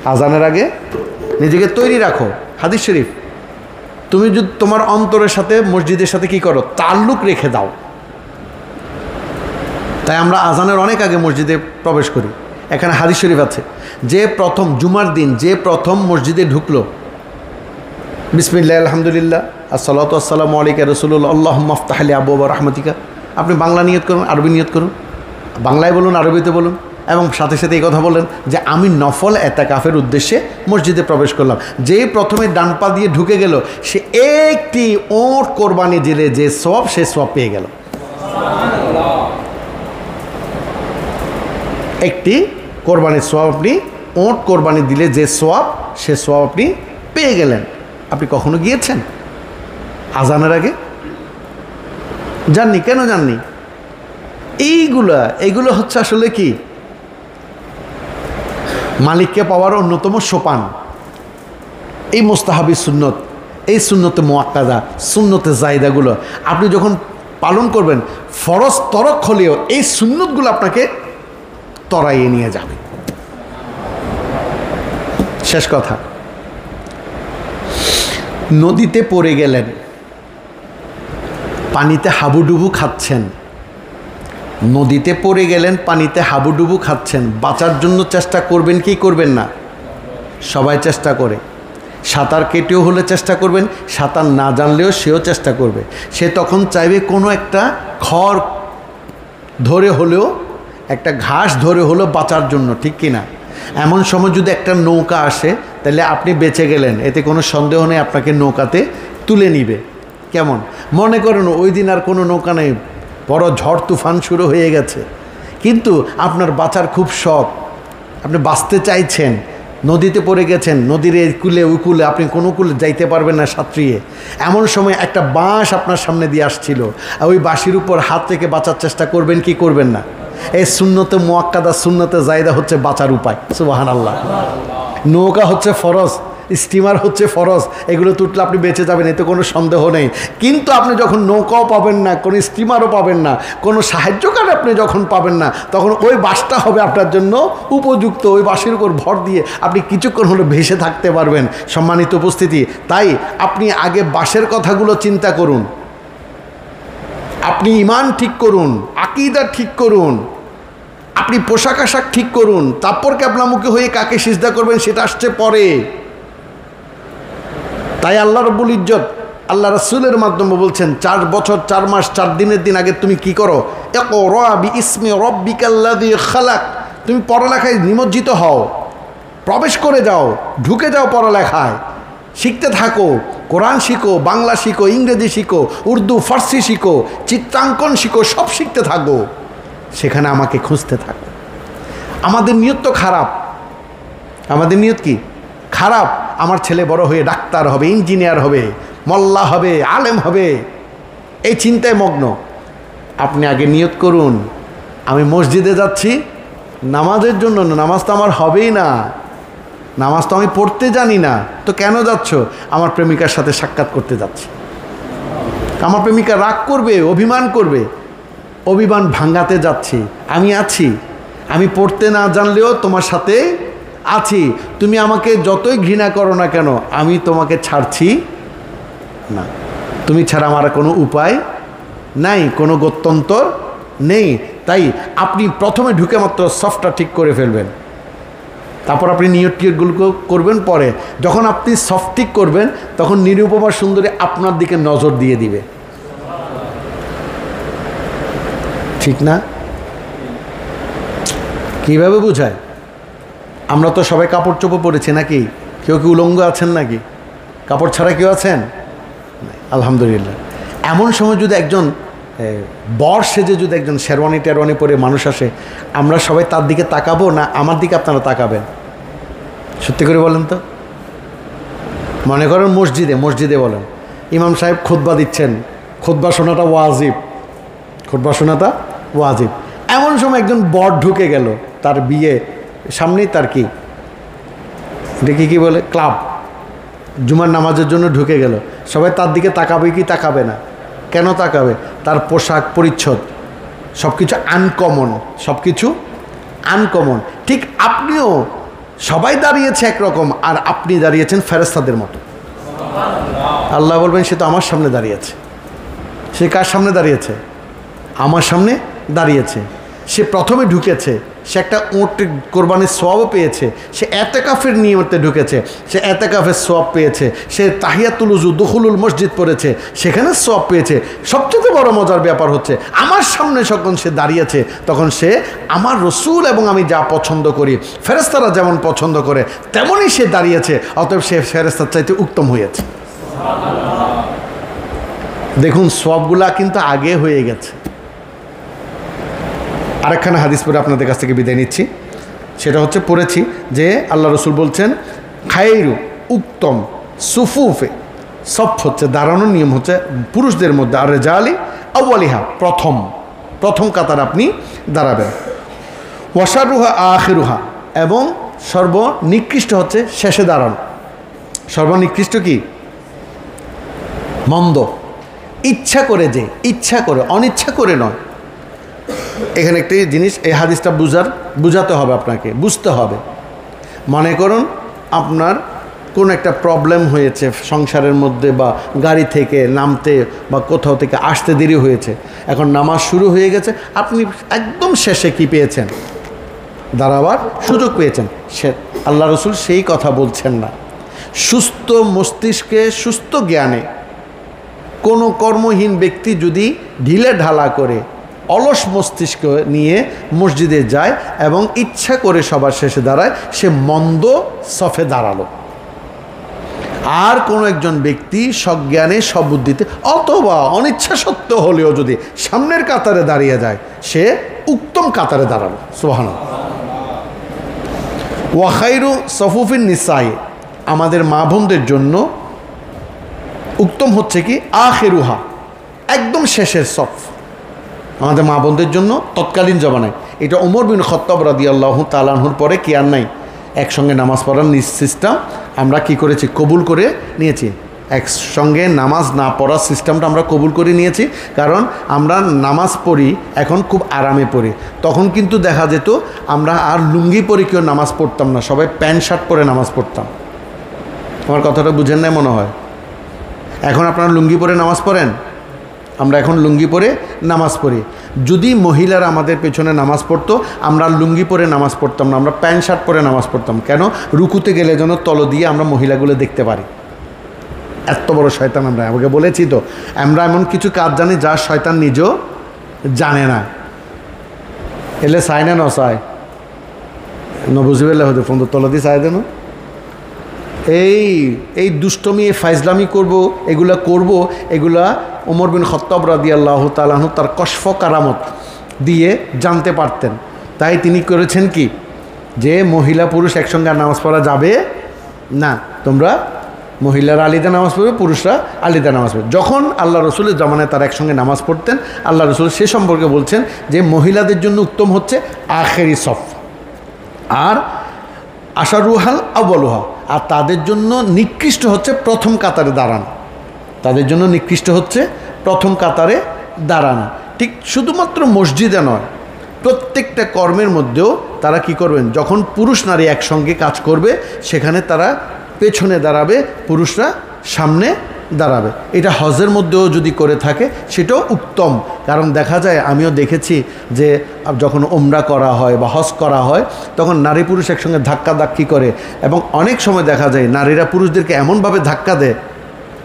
আজানের আগে নিজেকে তৈরি রাখো। হাদিস শরীফ, তুমি যদি তোমার অন্তরের সাথে, মসজিদের সাথে কি করো? তাল্লুক রেখে দাও। তাই আমরা আজানের অনেক আগে মসজিদে প্রবেশ করি। এখানে হাদিস শরীফ আছে, যে প্রথম জুমার দিন, যে প্রথম মসজিদে ঢুকলো বিসমিল্লা আলহামদুলিল্লাহ আসসালাত আসসালামু আলিকা রসুল্লাহ আল্লাহ মাফতাহলি আবু রহমতিকা। আপনি বাংলা নিয়ত করুন, আরবি নিয়ত করুন, বাংলায় বলুন, আরবিতে বলুন, এবং সাথে সাথে এই কথা বলেন যে আমি নফল এতাকাফের উদ্দেশ্যে মসজিদে প্রবেশ করলাম। যে প্রথমে ডান পা দিয়ে ঢুকে গেল, সে একটি ওঁট কোরবানি দিলে যে সব সে সব পেয়ে গেল। একটি কোরবানির সোয়াব আপনি, ওঁট কোরবানি দিলে যে সোয়াব সে সোয়াব আপনি পেয়ে গেলেন। আপনি কখনো গিয়েছেন? আজানের আগে? জাননি? কেন জাননি? এইগুলা, এইগুলো হচ্ছে আসলে কি? মালিককে পাওয়ার অন্যতম সোপান। এই মোস্তাহাবি সুন্নত, এই সুন্নতে মোয়াক্কাদা, সুন্নতে জায়দাগুলো, আপনি যখন পালন করবেন, ফরজ তরক হলেও এই সুন্নতগুলো আপনাকে তরাইয়ে নিয়ে যাবে। শেষ কথা। নদীতে পড়ে গেলেন। পানিতে হাবুডুবু খাচ্ছেন। নদীতে পড়ে গেলেন, পানিতে হাবুডুবু খাচ্ছেন। বাঁচার জন্য চেষ্টা করবেন কি করবেন না? সবাই চেষ্টা করে। সাঁতার কেটেও হলে চেষ্টা করবেন, সাঁতার না জানলেও সেও চেষ্টা করবে। সে তখন চাইবে কোনো একটা খড় ধরে হলেও, একটা ঘাস ধরে হলো বাঁচার জন্য, ঠিক কিনা? এমন সময় যদি একটা নৌকা আসে তাহলে আপনি বেঁচে গেলেন। এতে কোনো সন্দেহ নেই, আপনাকে নৌকাতে তুলে নিবে। কেমন? মনে করেন ওই দিন আর কোনো নৌকা নেই, বড় ঝড় তুফান শুরু হয়ে গেছে। কিন্তু আপনার বাঁচার খুব শখ। আপনি বাঁচতে চাইছেন, নদীতে পড়ে গেছেন, নদীর এই কুলে, ওই কুলে, আপনি কোনো কুলে যাইতে পারবেন না সাঁতরিয়ে। এমন সময় একটা বাঁশ আপনার সামনে দিয়ে আসছিল। আর ওই বাঁশির উপর হাত থেকে বাঁচার চেষ্টা করবেন, কি করবেন না? এই শূন্যতে মোয়াক্কাদা শূন্যতে জায়দা হচ্ছে বাঁচার উপায়। সুবাহান আল্লাহ নৌকা হচ্ছে ফরজ স্টিমার হচ্ছে ফরজ, এগুলো তুটলে আপনি বেঁচে যাবেন, এতে কোনো সন্দেহ নেই। কিন্তু আপনি যখন নৌকাও পাবেন না, কোনো স্টিমারও পাবেন না, কোনো সাহায্যকার আপনি যখন পাবেন না, তখন ওই বাসটা হবে আপনার জন্য উপযুক্ত। ওই বাসের উপর ভর দিয়ে আপনি কিছুক্ষণ হলে ভেসে থাকতে পারবেন, সম্মানিত উপস্থিতি। তাই আপনি আগে বাসের কথাগুলো চিন্তা করুন। আপনি ইমান ঠিক করুন, আকিদা ঠিক করুন আপনি পোশাক আশাক ঠিক করুন, তারপর ক্যাবলামুখী হয়ে কাকে সিজদা করবেন সেটা আসছে পরে। তাই আল্লাহ রব্বুল ইজ্জত, আল্লাহ রসুলের মাধ্যমে বলছেন, চার বছর, চার মাস, চার দিনের দিন আগে তুমি কি করো? ইসমে খালাক। তুমি পড়ালেখায় নিমজ্জিত হও, প্রবেশ করে যাও, ঢুকে যাও পড়ালেখায়। শিখতে থাকো, কোরআন শিখো, বাংলা শিখো, ইংরেজি শিখো, উর্দু, ফার্সি শিখো, চিত্রাঙ্কন শিখো, সব শিখতে থাকো। সেখানে আমাকে খুঁজতে থাকো। আমাদের নিয়ত তো খারাপ। আমাদের নিয়ত কি? খারাপ। আমার ছেলে বড় হয়ে ডাক্তার হবে, ইঞ্জিনিয়ার হবে, মল্লা হবে, আলেম হবে। এই চিন্তায় মগ্ন। আপনি আগে নিয়ত করুন। আমি মসজিদে যাচ্ছি, নামাজের জন্য। না নামাজ তো আমার হবেই না। নামাজ তো আমি পড়তে জানি না। তো কেন যাচ্ছ? আমার প্রেমিকার সাথে সাক্ষাৎ করতে যাচ্ছি। আমার প্রেমিকা রাগ করবে, অভিমান করবে। অভিমান ভাঙ্গাতে যাচ্ছি। আমি আছি। আমি পড়তে না জানলেও তোমার সাথে আছি। তুমি আমাকে যতই ঘৃণা করো না কেন, আমি তোমাকে ছাড়ছি না। তুমি ছাড়া আমার কোনো উপায় নাই, কোনো গত্যন্তর নেই। তাই আপনি প্রথমে ঢুকে মাত্র সফটটা ঠিক করে ফেলবেন। তারপর আপনি নিয়ত করবেন পরে। যখন আপনি সফট ঠিক করবেন, তখন নিরুপমা সুন্দরী আপনার দিকে নজর দিয়ে দিবে। ঠিক না? কীভাবে বোঝায়? আমরা তো সবাই কাপড় চোপড় পরেছি নাকি? কেউ কি উলঙ্গ আছেন নাকি? কাপড় ছাড়া কেউ আছেন? আলহামদুলিল্লাহ। এমন সময় যদি একজন বর সেজে যদি একজন শেরওয়ানি টেরওয়ানি পরে মানুষ আসে, আমরা সবাই তার দিকে তাকাবো না আমার দিকে আপনারা তাকাবেন? সত্যি করে বলেন তো? মনে করেন মসজিদে মসজিদে বলেন, ইমাম সাহেব খুতবা দিচ্ছেন, খুতবা শোনাটা ওয়াজিব। খুতবা শোনাটা ওয়াজিব। এমন সময় একজন বর ঢুকে গেল, তার বিয়ে, সামনেই তার কি? দেখি কি বলে? ক্লাব। জুমার নামাজের জন্য ঢুকে গেল। সবাই তার দিকে তাকাবে কি তাকাবে না? কেন তাকাবে? তার পোশাক পরিচ্ছদ। সব কিছু আনকমন সব কিছু আনকমন ঠিক আপনিও সবাই দাঁড়িয়েছে একরকম, আর আপনি দাঁড়িয়েছেন ফেরেস্তাদের মতো। আল্লাহ বলবেন, সে তো আমার সামনে দাঁড়িয়েছে সে কার সামনে দাঁড়িয়েছে? আমার সামনে দাঁড়িয়েছে। সে প্রথমে ঢুকেছে, সে একটা ওট কোরবানির সোয়াবও পেয়েছে, সে এতেকাফের নিয়মতে ঢুকেছে, সে এতেকাফের সোয়াব পেয়েছে, সে তাহিয়াতুল উজু, দখলুল মসজিদ পড়েছে, সেখানে সোয়াব পেয়েছে। সবচেয়ে বড় মজার ব্যাপার হচ্ছে, আমার সামনে যখন সে দাঁড়িয়েছে, তখন সে আমার রসুল এবং আমি যা পছন্দ করি ফেরেস্তারা যেমন পছন্দ করে, তেমনই সে দাঁড়িয়েছে, অতএব সে ফেরেস্তার চাইতে উত্তম হয়েছে। দেখুন সবগুলা কিন্তু আগে হয়ে গেছে। আরেকখানা হাদিস পরে আপনাদের কাছ থেকে বিদায় নিচ্ছি। সেটা হচ্ছে পড়েছি যে আল্লাহ রসুল বলছেন খাইরু উত্তম সুফুফে। সফ হচ্ছে, দাঁড়ানোর নিয়ম হচ্ছে পুরুষদের মধ্যে, আর রেজা আলী আউ্বালিহা প্রথম প্রথম কাতার আপনি দাঁড়াবেন। ওয়াসারুহা আখেরুহা। এবং সর্বনিকৃষ্ট হচ্ছে শেষে দাঁড়ানো। সর্বনিকৃষ্ট কি? মন্দ। ইচ্ছা করে যে, ইচ্ছা করে, অনিচ্ছা করে নয়। এখানে একটি জিনিস, এই হাদিসটা বুঝার, বুঝাতে হবে আপনাকে, বুঝতে হবে। মনে করুন, আপনার কোন একটা প্রবলেম হয়েছে সংসারের মধ্যে বা গাড়ি থেকে নামতে বা কোথাও থেকে আসতে দেরি হয়েছে। এখন নামাজ শুরু হয়ে গেছে, আপনি একদম শেষে কি পেয়েছেন? দাঁড়াবার সুযোগ পেয়েছেন। সে আল্লাহ রসুল সেই কথা বলছেন না। সুস্থ মস্তিষ্কে, সুস্থ জ্ঞানে কোনো কর্মহীন ব্যক্তি যদি ঢিলে ঢালা করে অলস মস্তিষ্ক নিয়ে মসজিদে যায় এবং ইচ্ছা করে সবার শেষে দাঁড়ায়, সে মন্দ সফে দাঁড়াল। আর কোনো একজন ব্যক্তি সজ্ঞানে সবুদ্ধিতে, অথবা অনিচ্ছা সত্য হলেও যদি সামনের কাতারে দাঁড়িয়ে যায়, সে উত্তম কাতারে দাঁড়াল। সোহান ওয়াখাইরু সফুফিন নিসাই আমাদের মা বোনদের জন্য উত্তম হচ্ছে কি? আখেরুহা, একদম শেষের সফ। আমাদের মা বোনদের জন্য তৎকালীন জমানায়। এটা ওমর বিন খত্তব রাদি আল্লাহ তালাহুর পরে কি আর নাই? একসঙ্গে নামাজ পড়ার সিস্টেম আমরা কি করেছি? কবুল করে নিয়েছি। একসঙ্গে নামাজ না পড়ার সিস্টেমটা আমরা কবুল করে নিয়েছি। কারণ আমরা নামাজ পড়ি, এখন খুব আরামে পড়ি। তখন কিন্তু দেখা যেত আমরা আর লুঙ্গি পরে কেউ নামাজ পড়তাম না, সবাই প্যান্ট, শার্ট পরে নামাজ পড়তাম। আমার কথাটা বুঝেন নাই মনে হয়? এখন আপনারা লুঙ্গি পরে নামাজ পড়েন? আমরা এখন লুঙ্গি পরে নামাজ পড়ি। যদি মহিলারা আমাদের পেছনে নামাজ পড়তো, আমরা লুঙ্গি পরে নামাজ পড়তাম না, আমরা প্যান্ট শার্ট পরে নামাজ পড়তাম। কেন? রুকুতে গেলে যেন তল দিয়ে আমরা মহিলাগুলো দেখতে পারি। এত বড় শয়তান আমরা। আমাকে বলেছি তো, আমরা এমন কিছু কাজ জানি যা শয়তান নিজেও জানে না। এলে চায় না নচায় ন বুঝি পেলে হয়তো ফোন তো তল দিয়ে চায় দেন এই এই দুষ্টমি ফাইজলামি করব, এগুলা করব, এগুলা ওমর বিন খত্তব রাদি আল্লাহ তালাহ তার কশফ কারামত দিয়ে জানতে পারতেন। তাই তিনি করেছেন কি? যে মহিলা পুরুষ একসঙ্গে নামাজ পড়া যাবে না। তোমরা মহিলারা আলিদা নামাজ পড়বে, পুরুষরা আলিদা নামাজ পড়বে। যখন আল্লাহ রসুলের জমানায় তারা একসঙ্গে নামাজ পড়তেন, আল্লাহ রসুল সে সম্পর্কে বলছেন যে মহিলাদের জন্য উত্তম হচ্ছে আখেরি সফ। আর আশারুহাল আবলুহা আর তাদের জন্য নিকৃষ্ট হচ্ছে প্রথম কাতারে দাঁড়ানো। তাদের জন্য নিকৃষ্ট হচ্ছে প্রথম কাতারে দাঁড়ানো। ঠিক শুধুমাত্র মসজিদে নয়, প্রত্যেকটা কর্মের মধ্যেও তারা কি করবেন? যখন পুরুষ নারী একসঙ্গে কাজ করবে, সেখানে তারা পেছনে দাঁড়াবে, পুরুষরা সামনে দাঁড়াবে। এটা হজের মধ্যেও যদি করে থাকে, সেটাও উত্তম। কারণ দেখা যায়, আমিও দেখেছি যে যখন ওমরা করা হয় বা হজ করা হয়, তখন নারী পুরুষ একসঙ্গে ধাক্কা ধাক্কি করে। এবং অনেক সময় দেখা যায়, নারীরা পুরুষদেরকে এমনভাবে ধাক্কা দেয়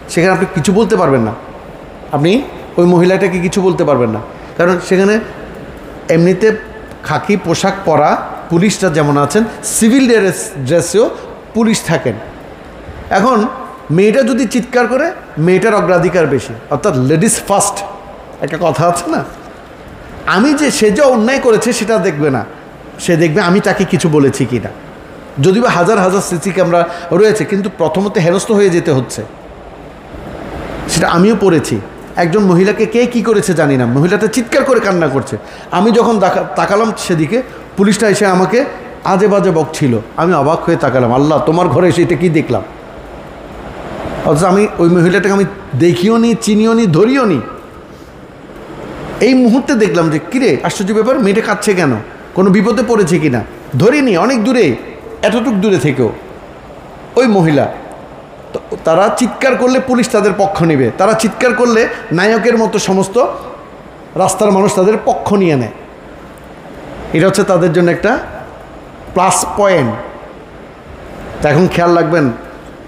সেখানে আপনি কিছু বলতে পারবেন না। আপনি ওই মহিলাটাকে কিছু বলতে পারবেন না। কারণ সেখানে এমনিতে খাকি পোশাক পরা পুলিশরা যেমন আছেন, সিভিল ড্রেস, ড্রেসেও পুলিশ থাকেন। এখন মেয়েটা যদি চিৎকার করে, মেয়েটার অগ্রাধিকার বেশি। অর্থাৎ লেডিস ফার্স্ট। একটা কথা আছে না? আমি যে, সে যে অন্যায় করেছে সেটা দেখবে না। সে দেখবে আমি তাকে কিছু বলেছি কি না যদিও হাজার হাজার সিসি ক্যামেরা রয়েছে, কিন্তু প্রথমত হেনস্থ হয়ে যেতে হচ্ছে। সেটা আমিও পড়েছি। একজন মহিলাকে কে কি করেছে জানি না। মহিলাটা চিৎকার করে কান্না করছে। আমি যখন তাকালাম সেদিকে, পুলিশটা এসে আমাকে আজে বাজে বকছিল। আমি অবাক হয়ে তাকালাম। আল্লাহ, তোমার ঘরে এসে এটা কী দেখলাম? অথচ আমি ওই মহিলাটাকে আমি দেখিও নি, চিনিও নি, ধরিও নি। এই মুহূর্তে দেখলাম যে, কিরে, আশ্চর্য ব্যাপার, মেয়েটা কাঁদছে কেন? কোনো বিপদে পড়েছে কি না ধরিনি, অনেক দূরে, এতটুক দূরে থেকেও। ওই মহিলা তারা চিৎকার করলে পুলিশ তাদের পক্ষ নেবে। তারা চিৎকার করলে নায়কের মতো সমস্ত রাস্তার মানুষ তাদের পক্ষ নিয়ে নেয়। এটা হচ্ছে তাদের জন্য একটা প্লাস পয়েন্ট তা এখন খেয়াল রাখবেন,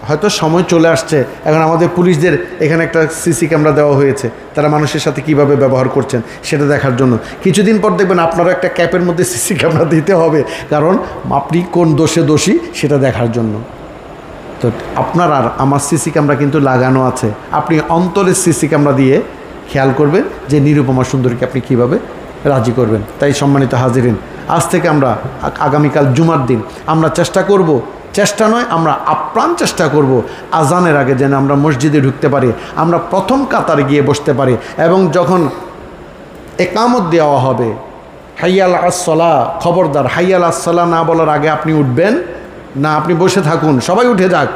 হয়তো সময় চলে আসছে। এখন আমাদের পুলিশদের এখানে একটা সিসি ক্যামেরা দেওয়া হয়েছে। তারা মানুষের সাথে কীভাবে ব্যবহার করছেন সেটা দেখার জন্য। কিছুদিন পর দেখবেন আপনারও একটা ক্যাপের মধ্যে সিসি ক্যামেরা দিতে হবে। কারণ আপনি কোন দোষে দোষী সেটা দেখার জন্য। তো আপনার আর আমার সিসি ক্যামেরা কিন্তু লাগানো আছে। আপনি অন্তরের সিসি ক্যামেরা দিয়ে খেয়াল করবেন যে নিরুপমা সুন্দরীকে আপনি কীভাবে রাজি করবেন। তাই সম্মানিত হাজিরিন, আজ থেকে আমরা আগামীকাল জুমার দিন। আমরা চেষ্টা করব, চেষ্টা নয়, আমরা আপ্রাণ চেষ্টা করব আজানের আগে যেন আমরা মসজিদে ঢুকতে পারি, আমরা প্রথম কাতারে গিয়ে বসতে পারি এবং যখন একামত দেওয়া হবে, হাইয়াল আসলা খবরদার, হাইয়াল আসলা না বলার আগে আপনি উঠবেন না, আপনি বসে থাকুন, সবাই উঠে যাক।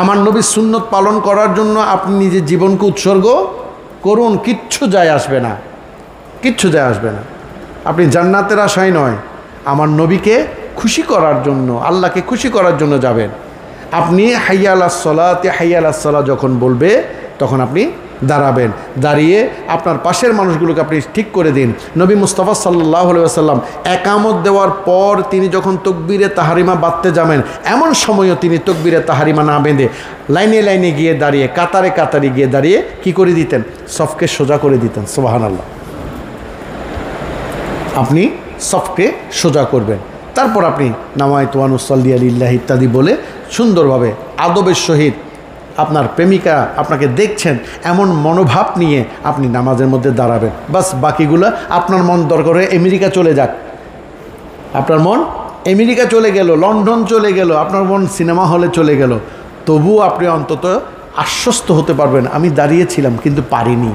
আমার নবীর সুন্নত পালন করার জন্য আপনি নিজের জীবনকে উৎসর্গ করুন, কিচ্ছু যায় আসবে না, কিচ্ছু যায় আসবে না। আপনি জান্নাতের আশায় নয়, আমার নবীকে খুশি করার জন্য, আল্লাহকে খুশি করার জন্য যাবেন। আপনি হাইয়াল আসলাতে হাইয়াল আসলা যখন বলবে, তখন আপনি দাঁড়াবেন। দাঁড়িয়ে আপনার পাশের মানুষগুলোকে আপনি ঠিক করে দিন। নবী মুস্তফা সাল্লাহ সাল্লাম একামত দেওয়ার পর তিনি যখন তকবিরে তাহারিমা বাঁধতে যাবেন, এমন সময়ও তিনি তকবিরে তাহারিমা না বেঁধে লাইনে লাইনে গিয়ে দাঁড়িয়ে, কাতারে কাতারে গিয়ে দাঁড়িয়ে কি করে দিতেন? সফকে সোজা করে দিতেন সোবাহান আল্লাহ আপনি সফকে সোজা করবেন। তারপর আপনি নামায় তোয়ানুসল্লি আলিল্লাহ ইত্যাদি বলে সুন্দরভাবে আদবের সহিত আপনার প্রেমিকা আপনাকে দেখছেন, এমন মনোভাব নিয়ে আপনি নামাজের মধ্যে দাঁড়াবেন। বাস বাকিগুলো আপনার মন দরকার আমেরিকা চলে যাক। আপনার মন আমেরিকা চলে গেল, লন্ডন চলে গেল, আপনার মন সিনেমা হলে চলে গেল। তবুও আপনি অন্তত আশ্বস্ত হতে পারবেন, আমি দাঁড়িয়েছিলাম কিন্তু পারিনি।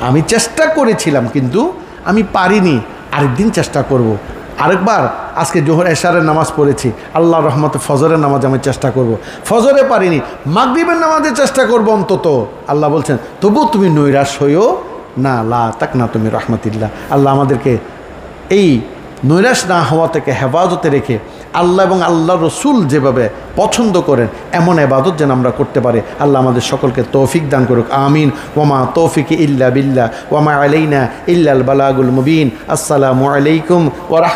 আমি চেষ্টা করেছিলাম কিন্তু আমি পারিনি, আরেকদিন চেষ্টা করব। আরেকবার আজকে জোহর এশারের নামাজ পড়েছি। আল্লাহ রহমতে ফজরের নামাজ আমি চেষ্টা করব। ফজরে পারিনি, মাগরিবের নামাজে চেষ্টা করব অন্তত। আল্লাহ বলছেন, তবু তুমি নৈরাশ হইও না, লা তাক না তুমি রহমতিল্লাহ। আল্লাহ আমাদেরকে এই নৈরাশ না হওয়া থেকে হেফাজতে রেখে আল্লাহ এবং আল্লাহ রসুল যেভাবে পছন্দ করেন, এমন এবাদত যেন আমরা করতে পারি। আল্লাহ আমাদের সকলকে তৌফিক দান করুক, আমিন। ওমা তৌফিক ইল্লা বিল্লা ওমা আলাইনা ইল্লাল বালাগুল মুবিন। আসসালামু আলাইকুম ওরহ